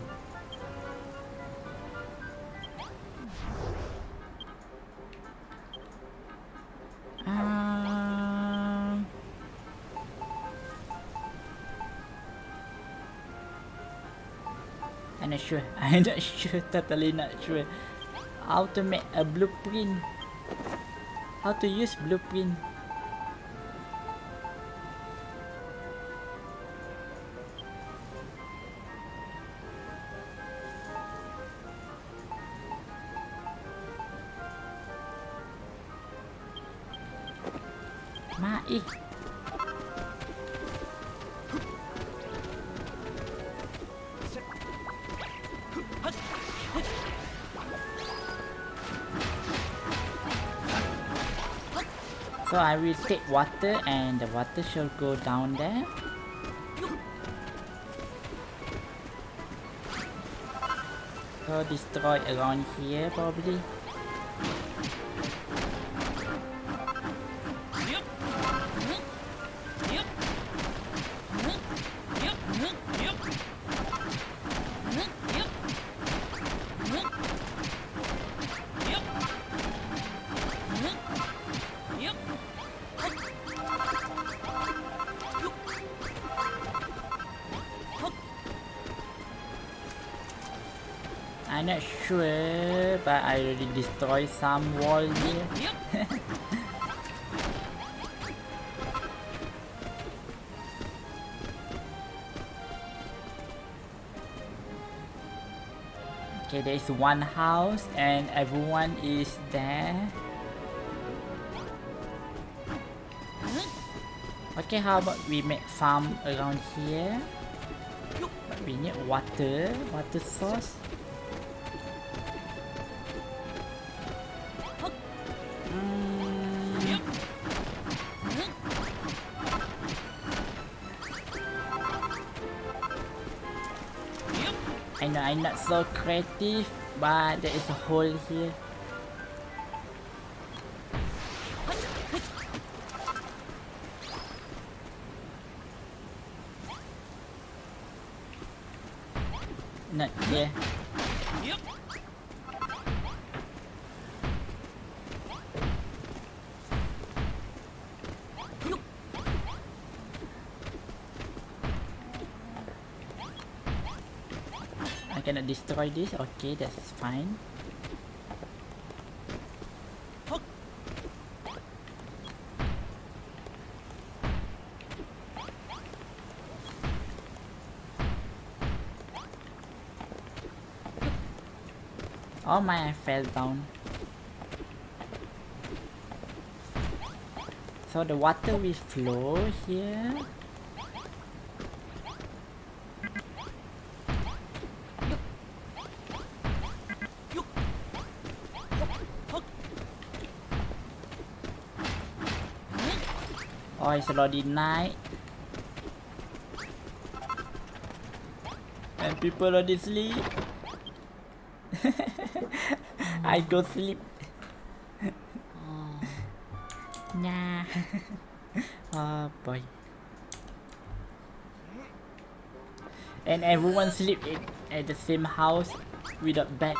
Sure. I'm not sure. Totally not sure. How to make a blueprint. How to use blueprint. I will take water and the water shall go down there. So destroy around here probably. Destroyed some wall here. Okay, there is one house and everyone is there. Okay, how about we make farm around here? But we need water, water source. I'm not so creative, but there is a hole here. destroy this? Okay, that's fine. Oh my, I fell down. So the water will flow here. Oh, it's already night. And people already sleep. I go sleep. nah. oh boy. And everyone sleep in, at the same house without bed.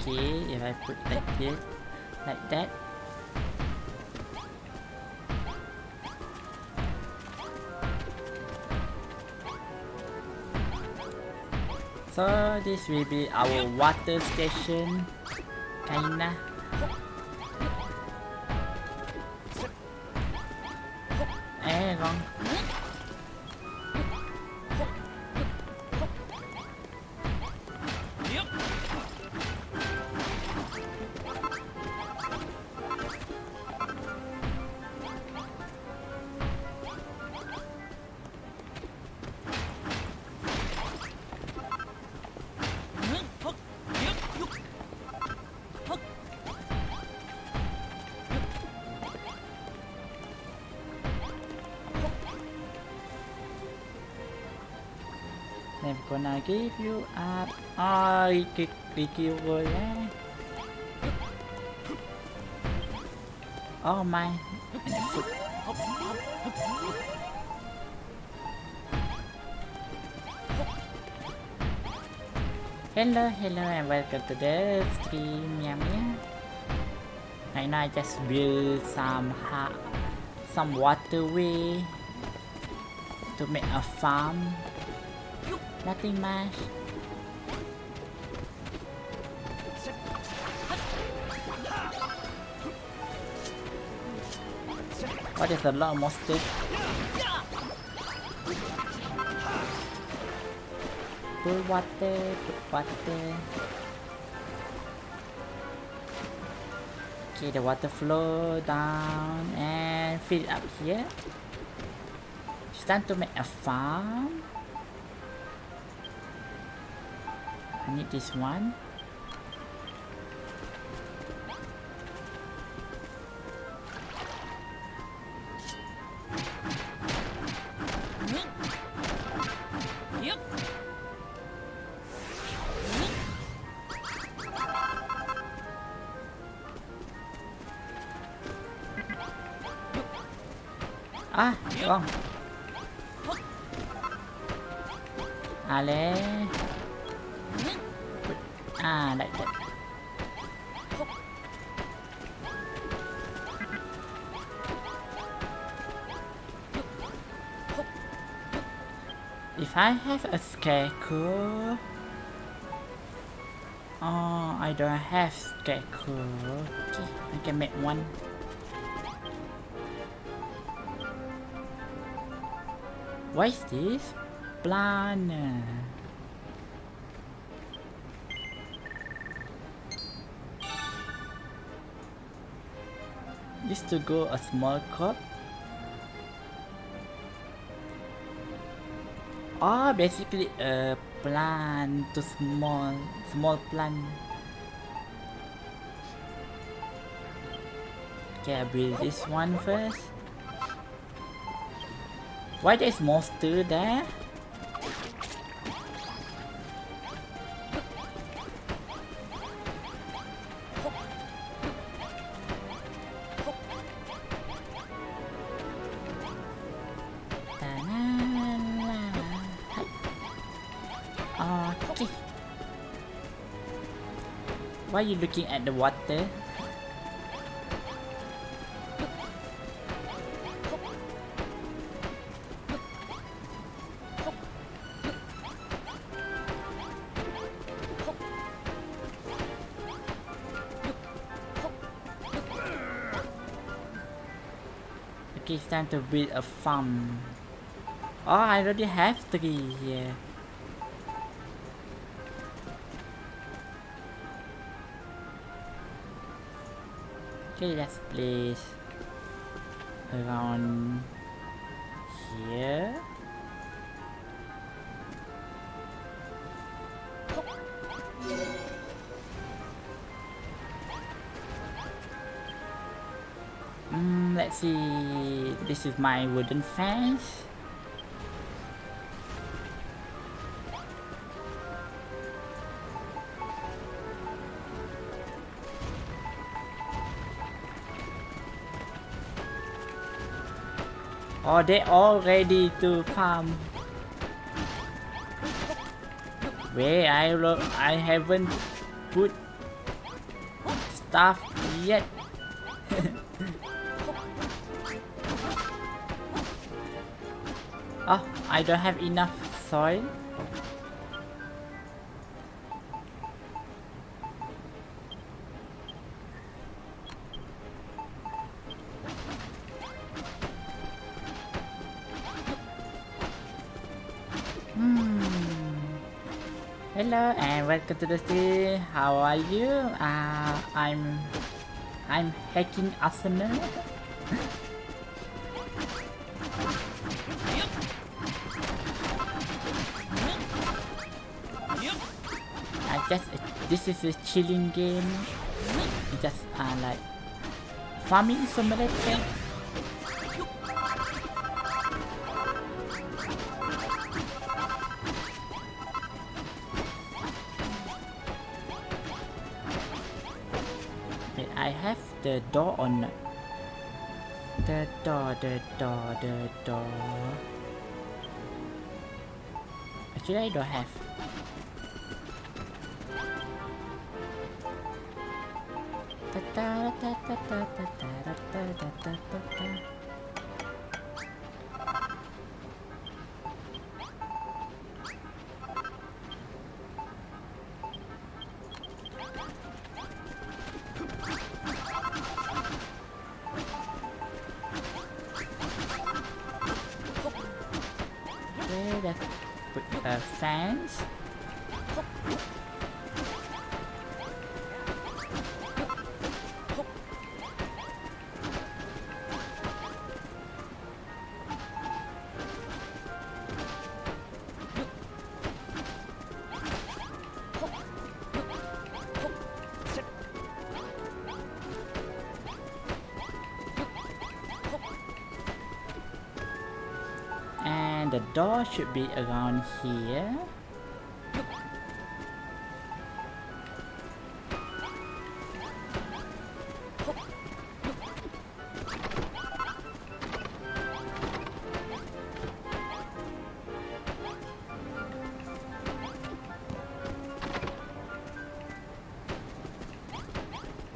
Okay if I put like this, like that. So this will be our water station, kinda. Give you up. Ai, cái đi kêu rồi. Oh my. Hello, hello, and welcome to the stream, yum yum. Right now, I just build some ha some waterway to make a farm. Nothing much. Oh, there's a lot of monsters. Put water, put water. Okay, the water flow down and fill up here. It's time to make a farm. Need this one. A scarecrow, oh, I don't have scarecrow. Okay, I can make one. What is this? Planner. Used to go a small crop. Oh, basically a plant to small, small plant. Okay, I build this one first. Why there's monster there? are you looking at the water? Okay, it's time to build a farm. Oh, I already have three here. Okay, let's place around here. Mm, let's see. This is my wooden fence. Oh, they all ready to farm. Wait, I I haven't put stuff yet. oh, I don't have enough soil. Welcome to the. How are you? Uh, I'm I'm hacking Arsenal. I guess it, this is a chilling game. It's just uh, like farming simulator. Door on. The door, the door, the door. Actually, I don't have. Ta ta ta ta ta ta ta ta ta ta ta ta. And the door should be around here.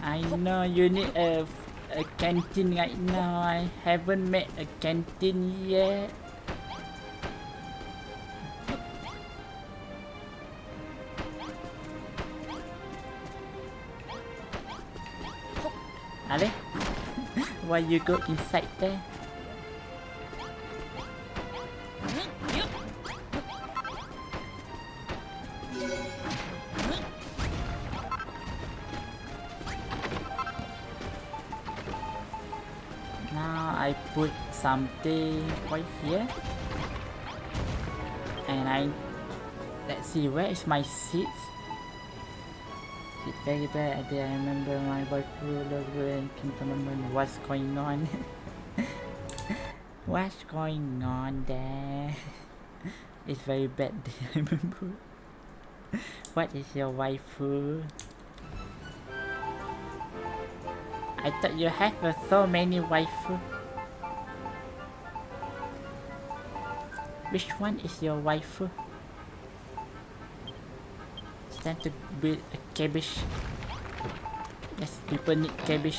I know you need a, a canteen right now. I haven't made a canteen yet. Why you go inside there? Now I put something right here. And I let's see where is my seats? Very bad. I remember my boyfriend and Kintaman. What's going on? What's going on there? It's very bad. I remember. What is your waifu? I thought you have uh, so many waifu. Which one is your waifu? Time to build a cabbage. Yes, people need cabbage.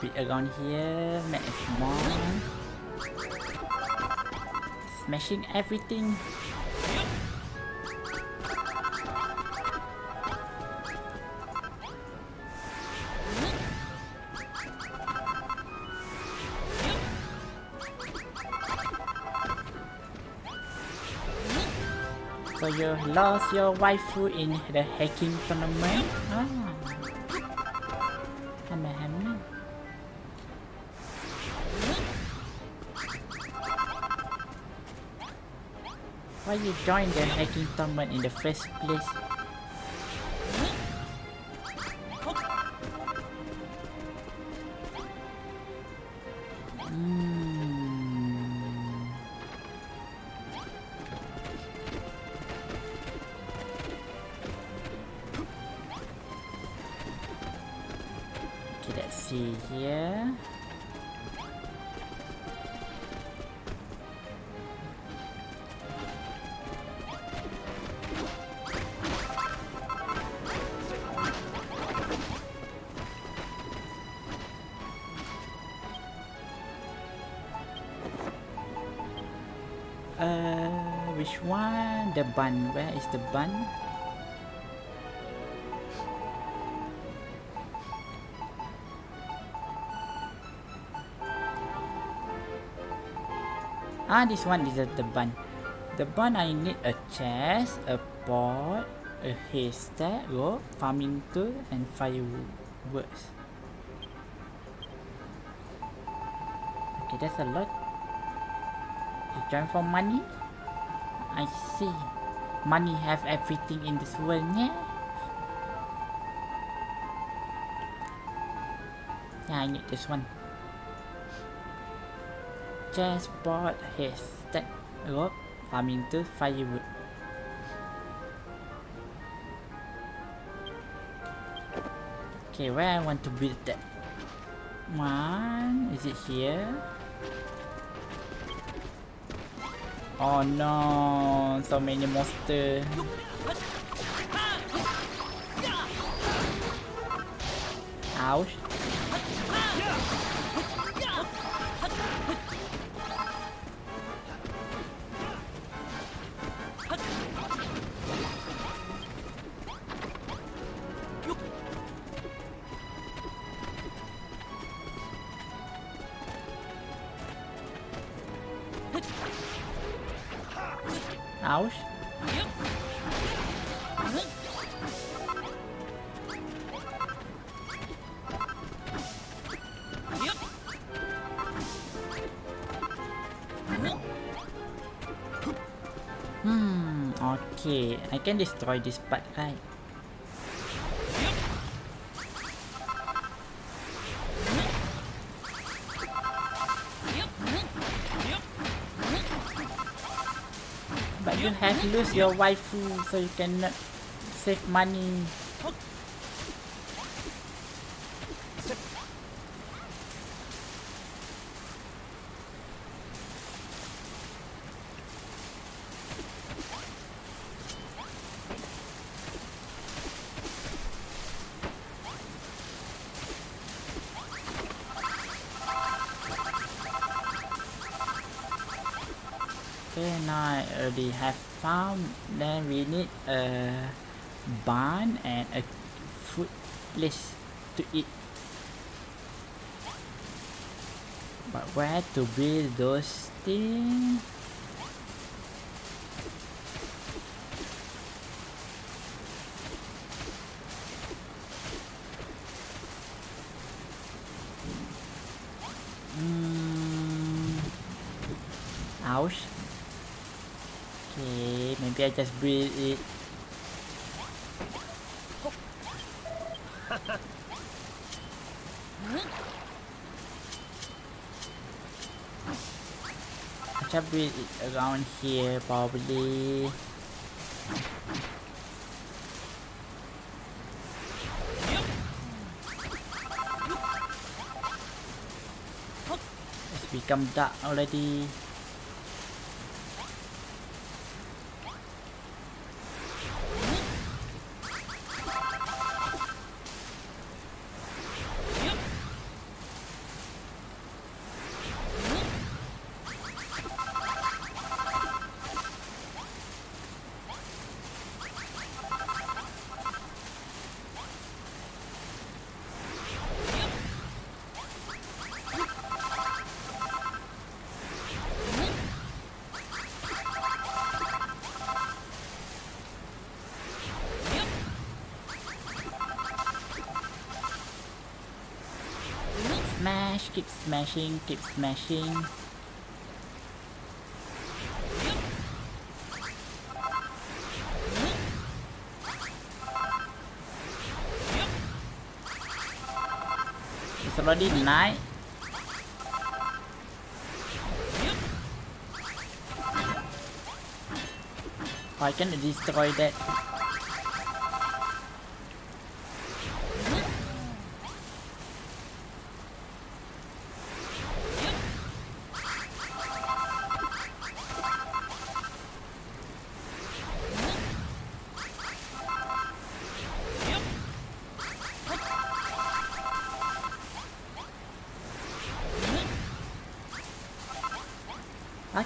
The be around here. Make it small. Smashing everything. So you lost your waifu in the hacking tournament? Ah. Why you join the hacking tournament in the first place? Bun. Where is the bun? Ah, this one is the, bun. The bun I need a chest, a pot, a haystack, rope, farming tool, and fireworks. Okay, that's a lot. You join for money? I see. Money have everything in this world, yeah? Yeah, I need this one. Chest, pot, haystack, rope, oh, farming tool, firewood. Okay, where I want to build that? One, is it here? Oh no, so many monsters. Ouch. Can destroy this part, right? But you have to lose your waifu, so you cannot save money. Already have found. Then we need a barn and a food place to eat. But where to build those things? Okay, I just build it. I just build it around here probably. It's become dark already. Smashing, keep smashing. It's already night. I can destroy that.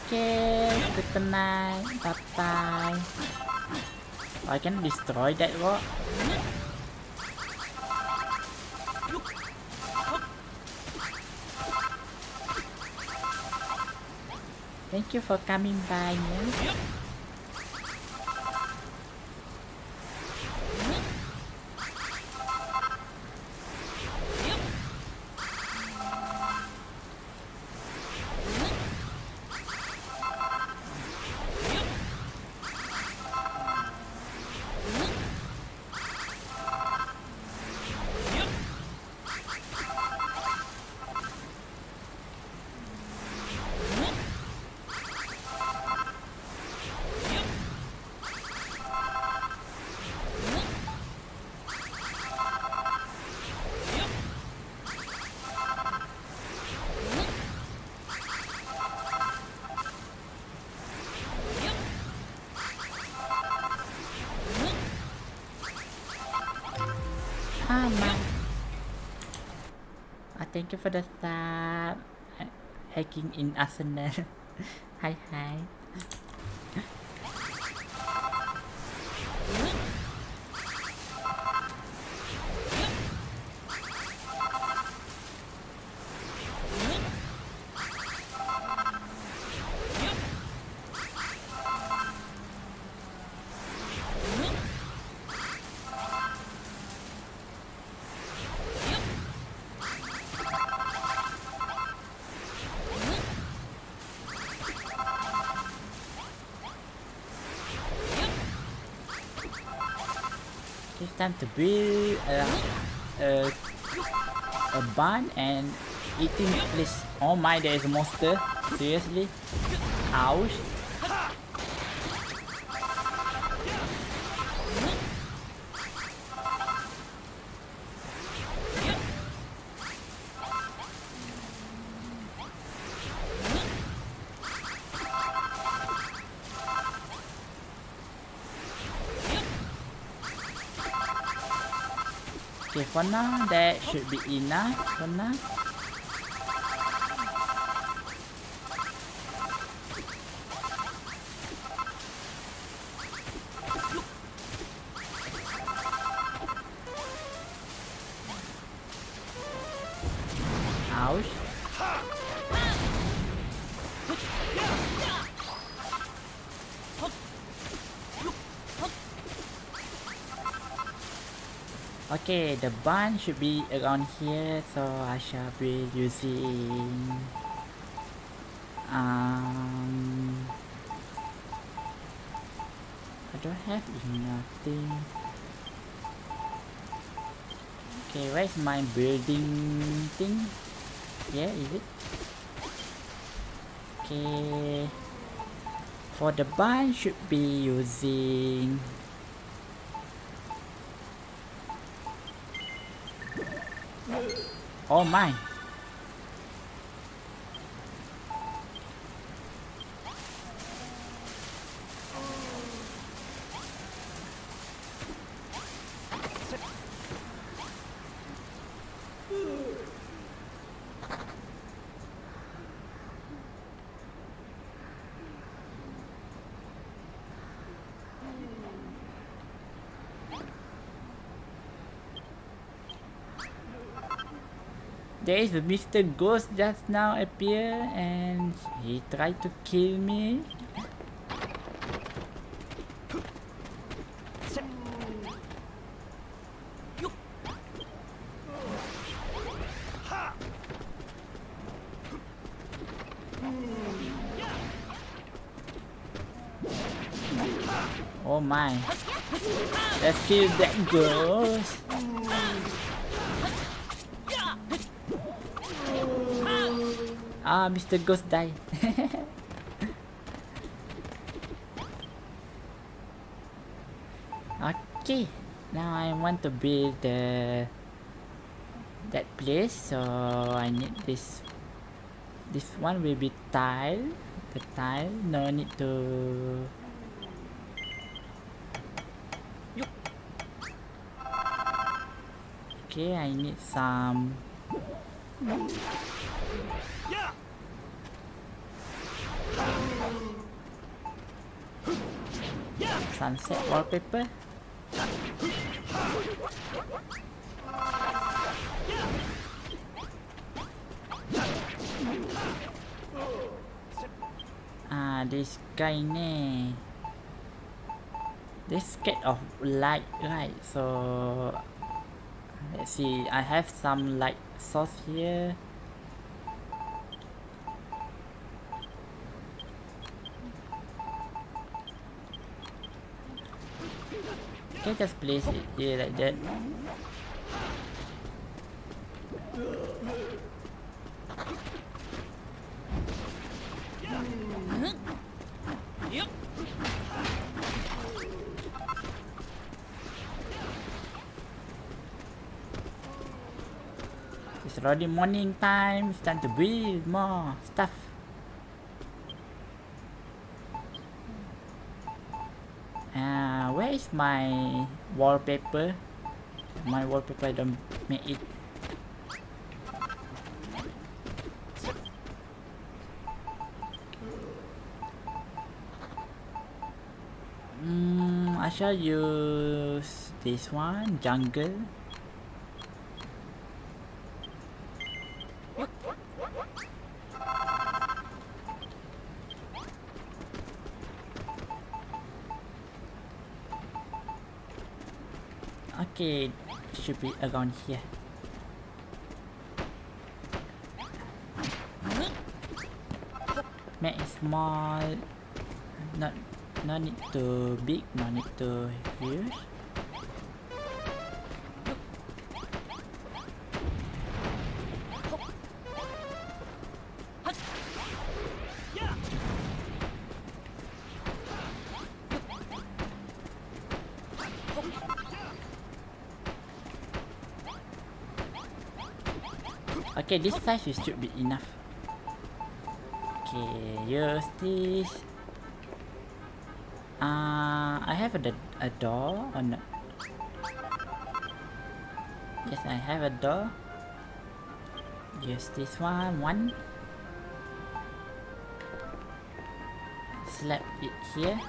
Okay, good night. Bye bye. I can destroy that rock. Thank you for coming by, yeah? You for the sub. Hacking in Arsenal. hi, hi. Time to build a, a, a barn and eating place. Oh my, there is a monster. Seriously? Ouch. Now, that should be enough for now. Okay, the barn should be around here, so I shall be using um I don't have nothing. Okay, where's my building thing? Yeah, is it? Okay. For the barn should be using Oh my. There's Mr. Ghost just now appear and he tried to kill me. Oh my. Let's kill that ghost. Mr. Ghost die. okay, now I want to build the that place, so I need this. This one will be tile. The tile, no need to. Okay, I need some sunset wallpaper. Ah, this guy ne. They scared of light, right? So let's see. I have some light source here. Can I just place it here like that? It's already morning time. It's time to build more stuff. Uh, where is my wallpaper? My wallpaper don't make it. Mm, I shall use this one, jungle. Okay, should be around here. Make it small. Not, not need to big. Not need to huge. Okay, this size should be enough. Okay, use this. Uh, I have a, a door or not? Yes, I have a door. Use this one. One. Slap it here.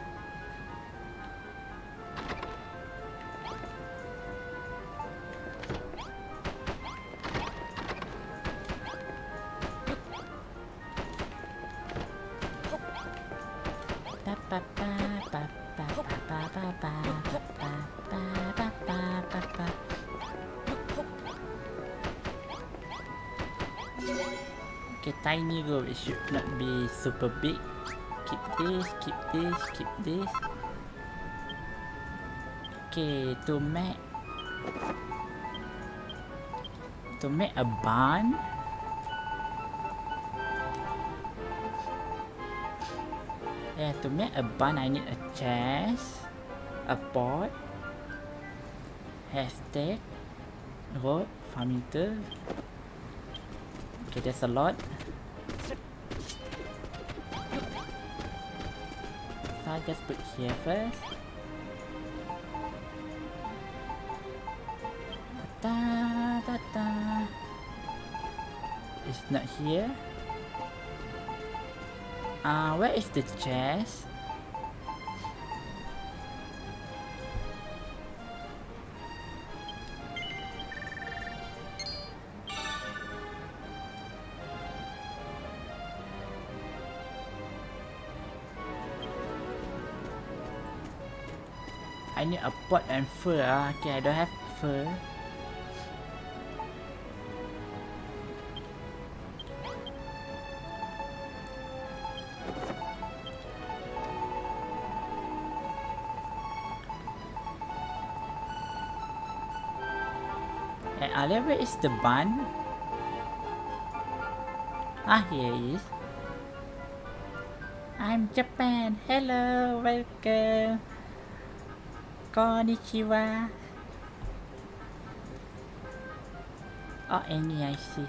Okay, tiny room. It should not be super big. Keep this, keep this, keep this. Okay, to make to make a barn. Yeah, to make a barn, I need a chest, a pot, haystack, rope, farming tool. Okay, there's a lot. I just put here first. Ta ta ta. It's not here. Uh, where is the chest? and fur. Okay, I don't have fur. And where is the bun? Ah, here it is. I'm Japan. Hello, welcome. Konnichiwa. Oh, Annie, I see.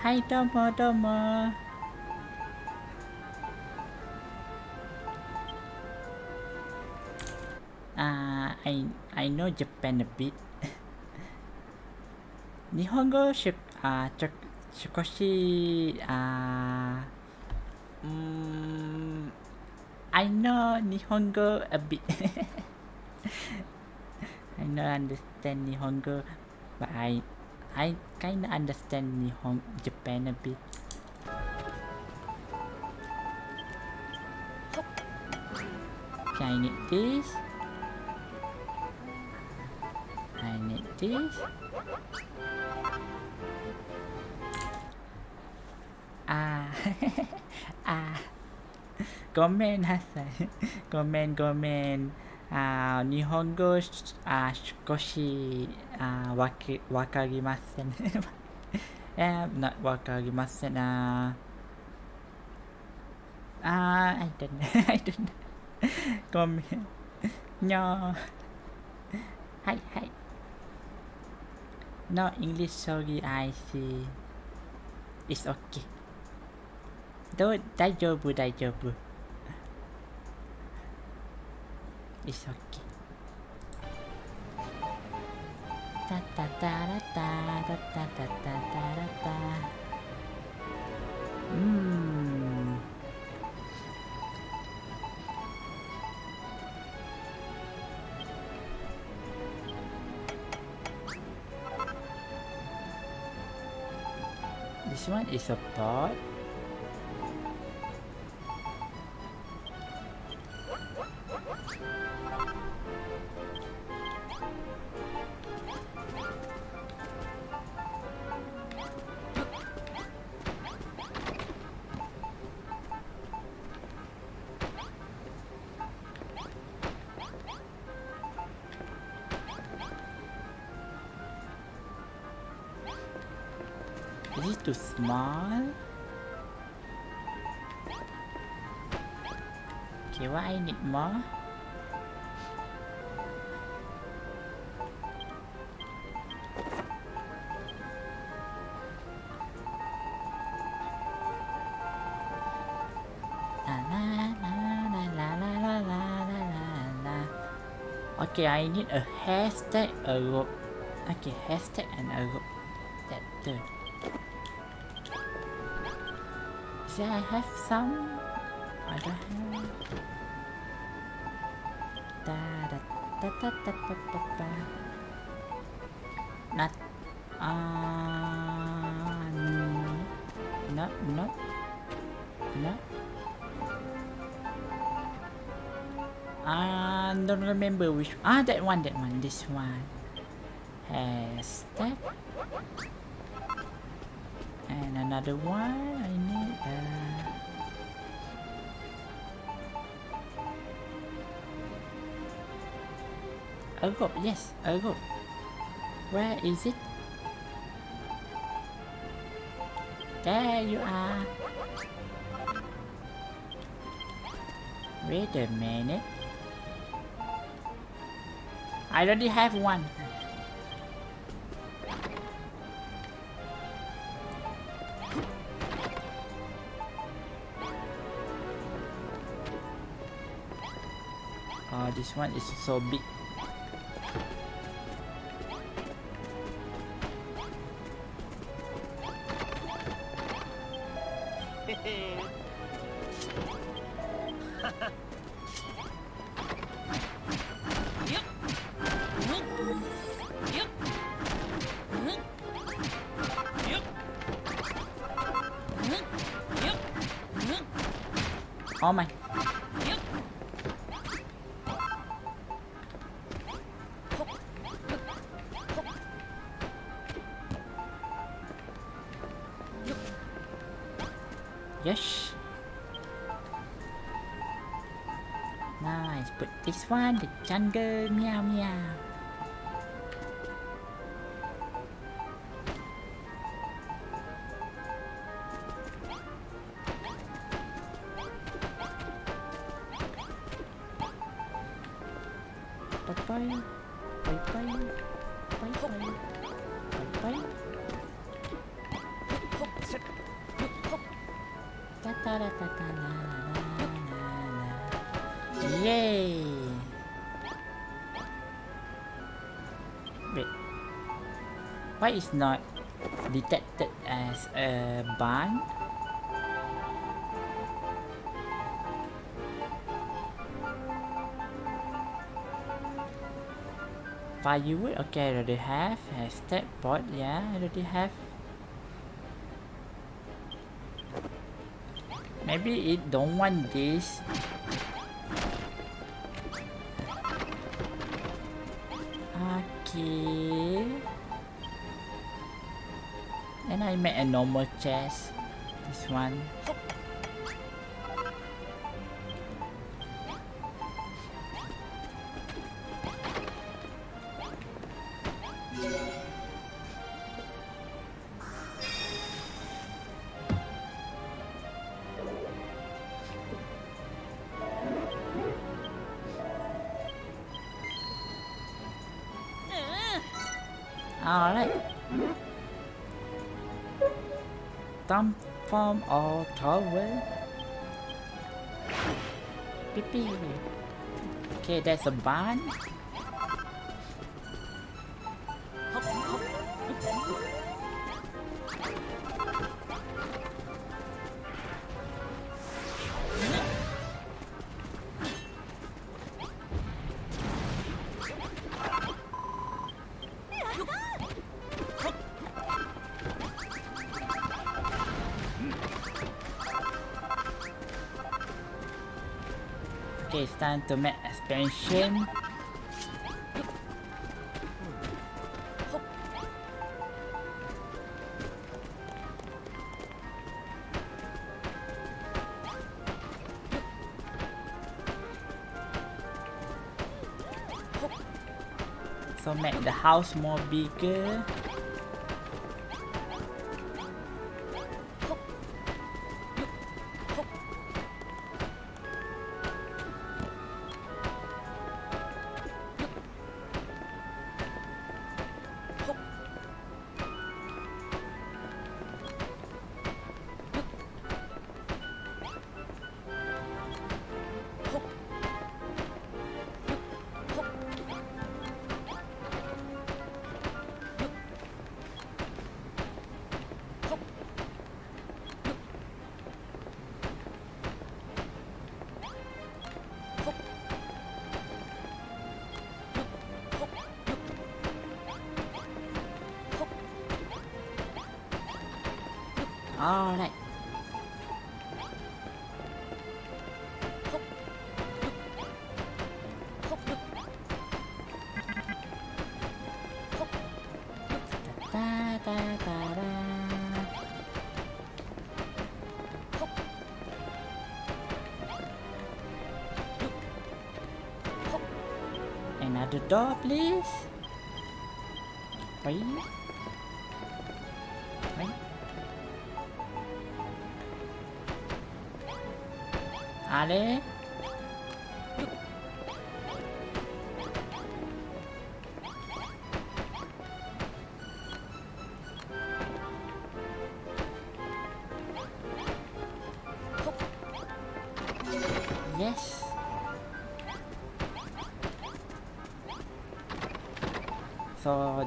Hi, domo, domo. Uh, I I know Japan a bit. 日本語しゅあちょ少しあ know Nihongo a bit. I know understand Nihongo, but I I kinda understand Nihon Japan a bit. Okay, I need this. I need this. Ah. ごめんなさい。ごめんごめん。あ日本語あ少しあわけわかりません。えなわかりません。ああ、I don't know. I don't know. ごめん。にょはいはい。No English sorry I see. It's okay. どう大丈夫大丈夫でしたっけタッタタラタタッタタタタラタうーんでしまいでしたっぱ small. Okay, what I need more? Okay, I need a haystack, a rope. Okay, haystack and a rope. That too. I have some. I don't have. Da da da da da da da. Not. Uh, no, no, no. Ah, don't remember which. Ah, that one, that one, this one. Has that. And another one, I a rope, yes, a rope. Where is it? There you are. Wait a minute. I already have one. Oh, this one is so big. Jungle meow meow. Why is not detected as a barn? Firewood, okay, I already have. Step board, yeah, I already have. Maybe it don't want this. Made a normal chest. This one. That's a barn. Okay, it's time to make expansion. So make the house more bigger.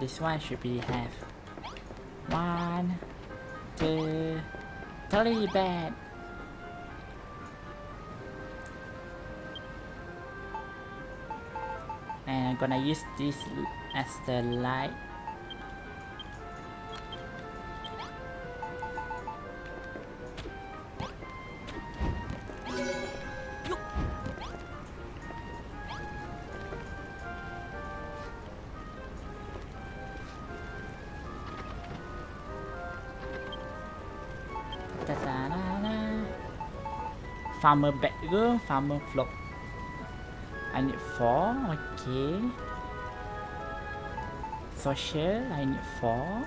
This one should be have one, two, three bed. and I'm gonna use this as the light Farmer bedroom farmer floor I need four, okay. Social, I need four.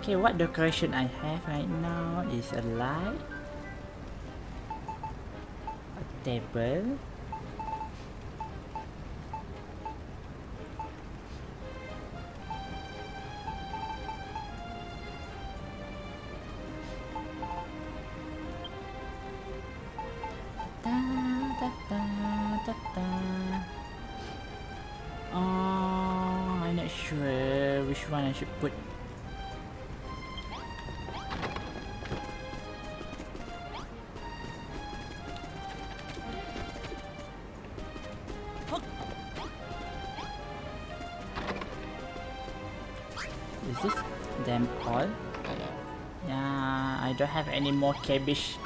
Okay, what decoration I have right now is a light, a table, Them all? Yeah, I don't have any more cabbage.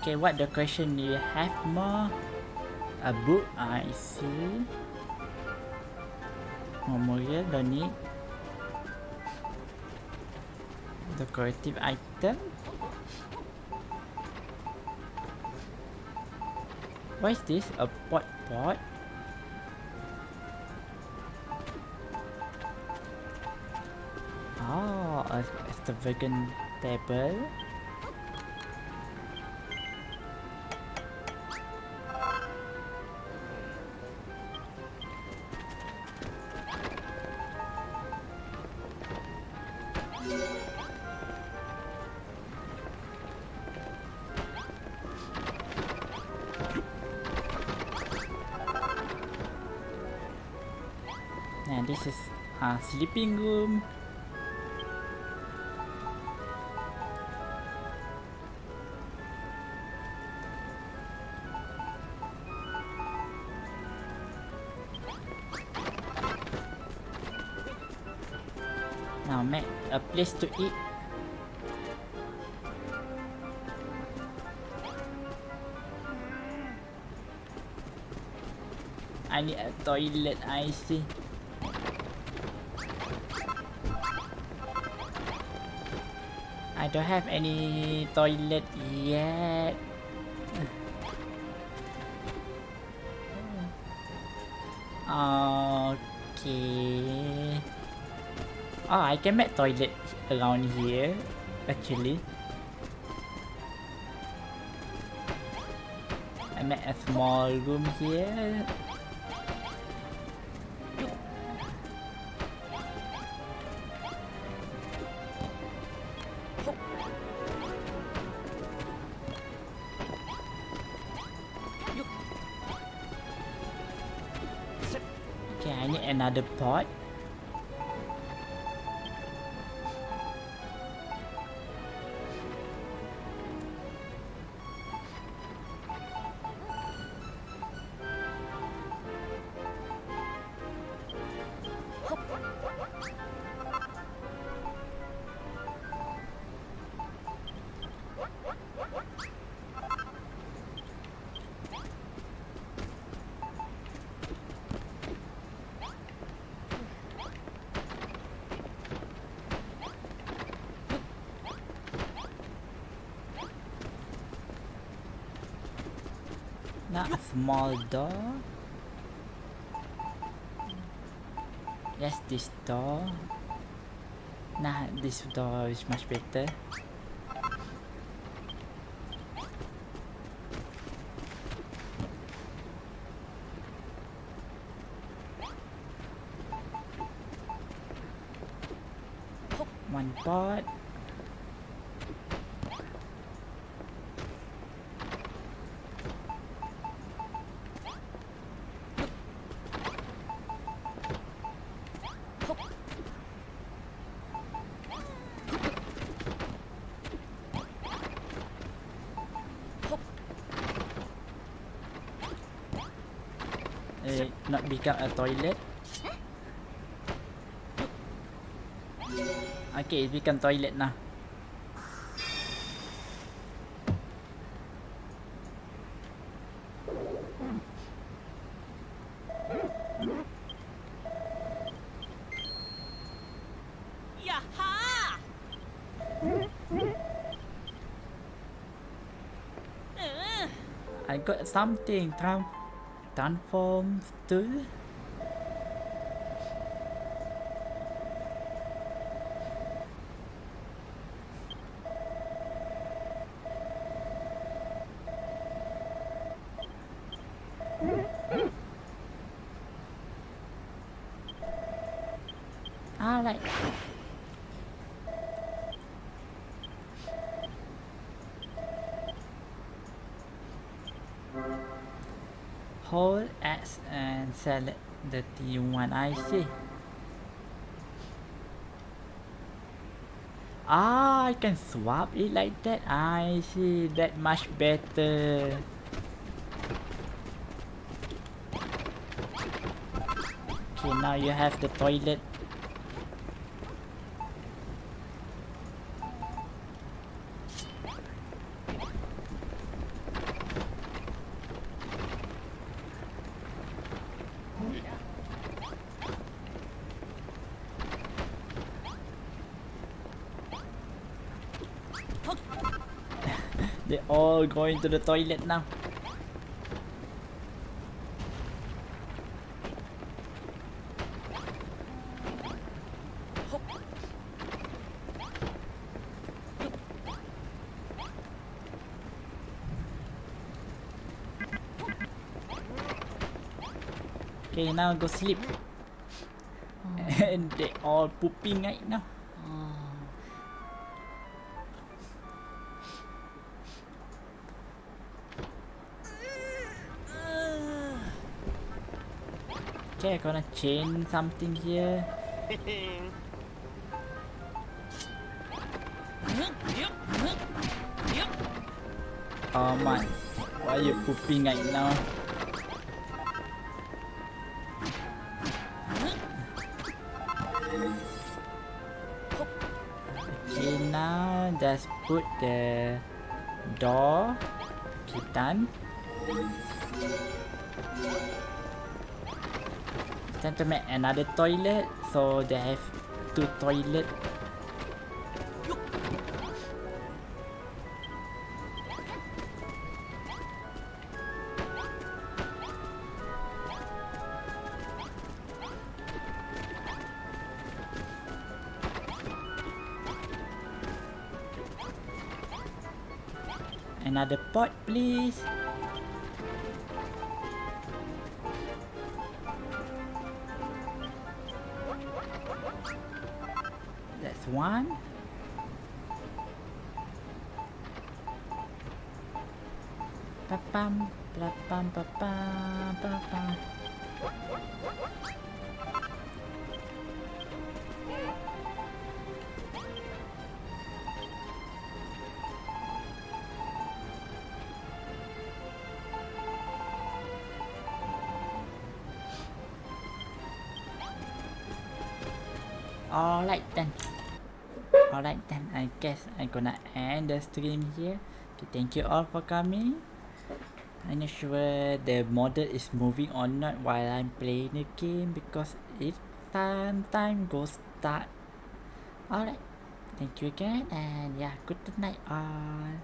Okay, what the question do you have more? A book, I see. Memorial, don't need. Decorative item. What is this? A pot pot? Oh, it's the vegan table. Sleeping room. Now make a place to eat. I need a toilet, I see. I don't have any toilet yet. Okay. Oh, I can make toilet around here, actually. I make a small room here. Need small door. Yes, this door. Nah, this door is much better. One pot. Eh, not become a toilet. Okay, it become toilet now. Yaha! Uh, I got something tran transforms to the T1 I see. Ah, I can swap it like that. I see. That much better. Okay, now you have the toilet. Going to the toilet now. Okay, now go sleep. And they all pooping right now. Okay, I'm gonna change something here. Oh my, why are you pooping right now? Okay, now just put the door. Okay, done. Time to make another toilet. So they have two toilet. Another pot, please. Alright then. Alright then, I guess I'm gonna end the stream here. Okay, thank you all for coming. I'm not sure the model is moving or not while I'm playing the game because it time time goes start. Alright, thank you again and yeah, good night all.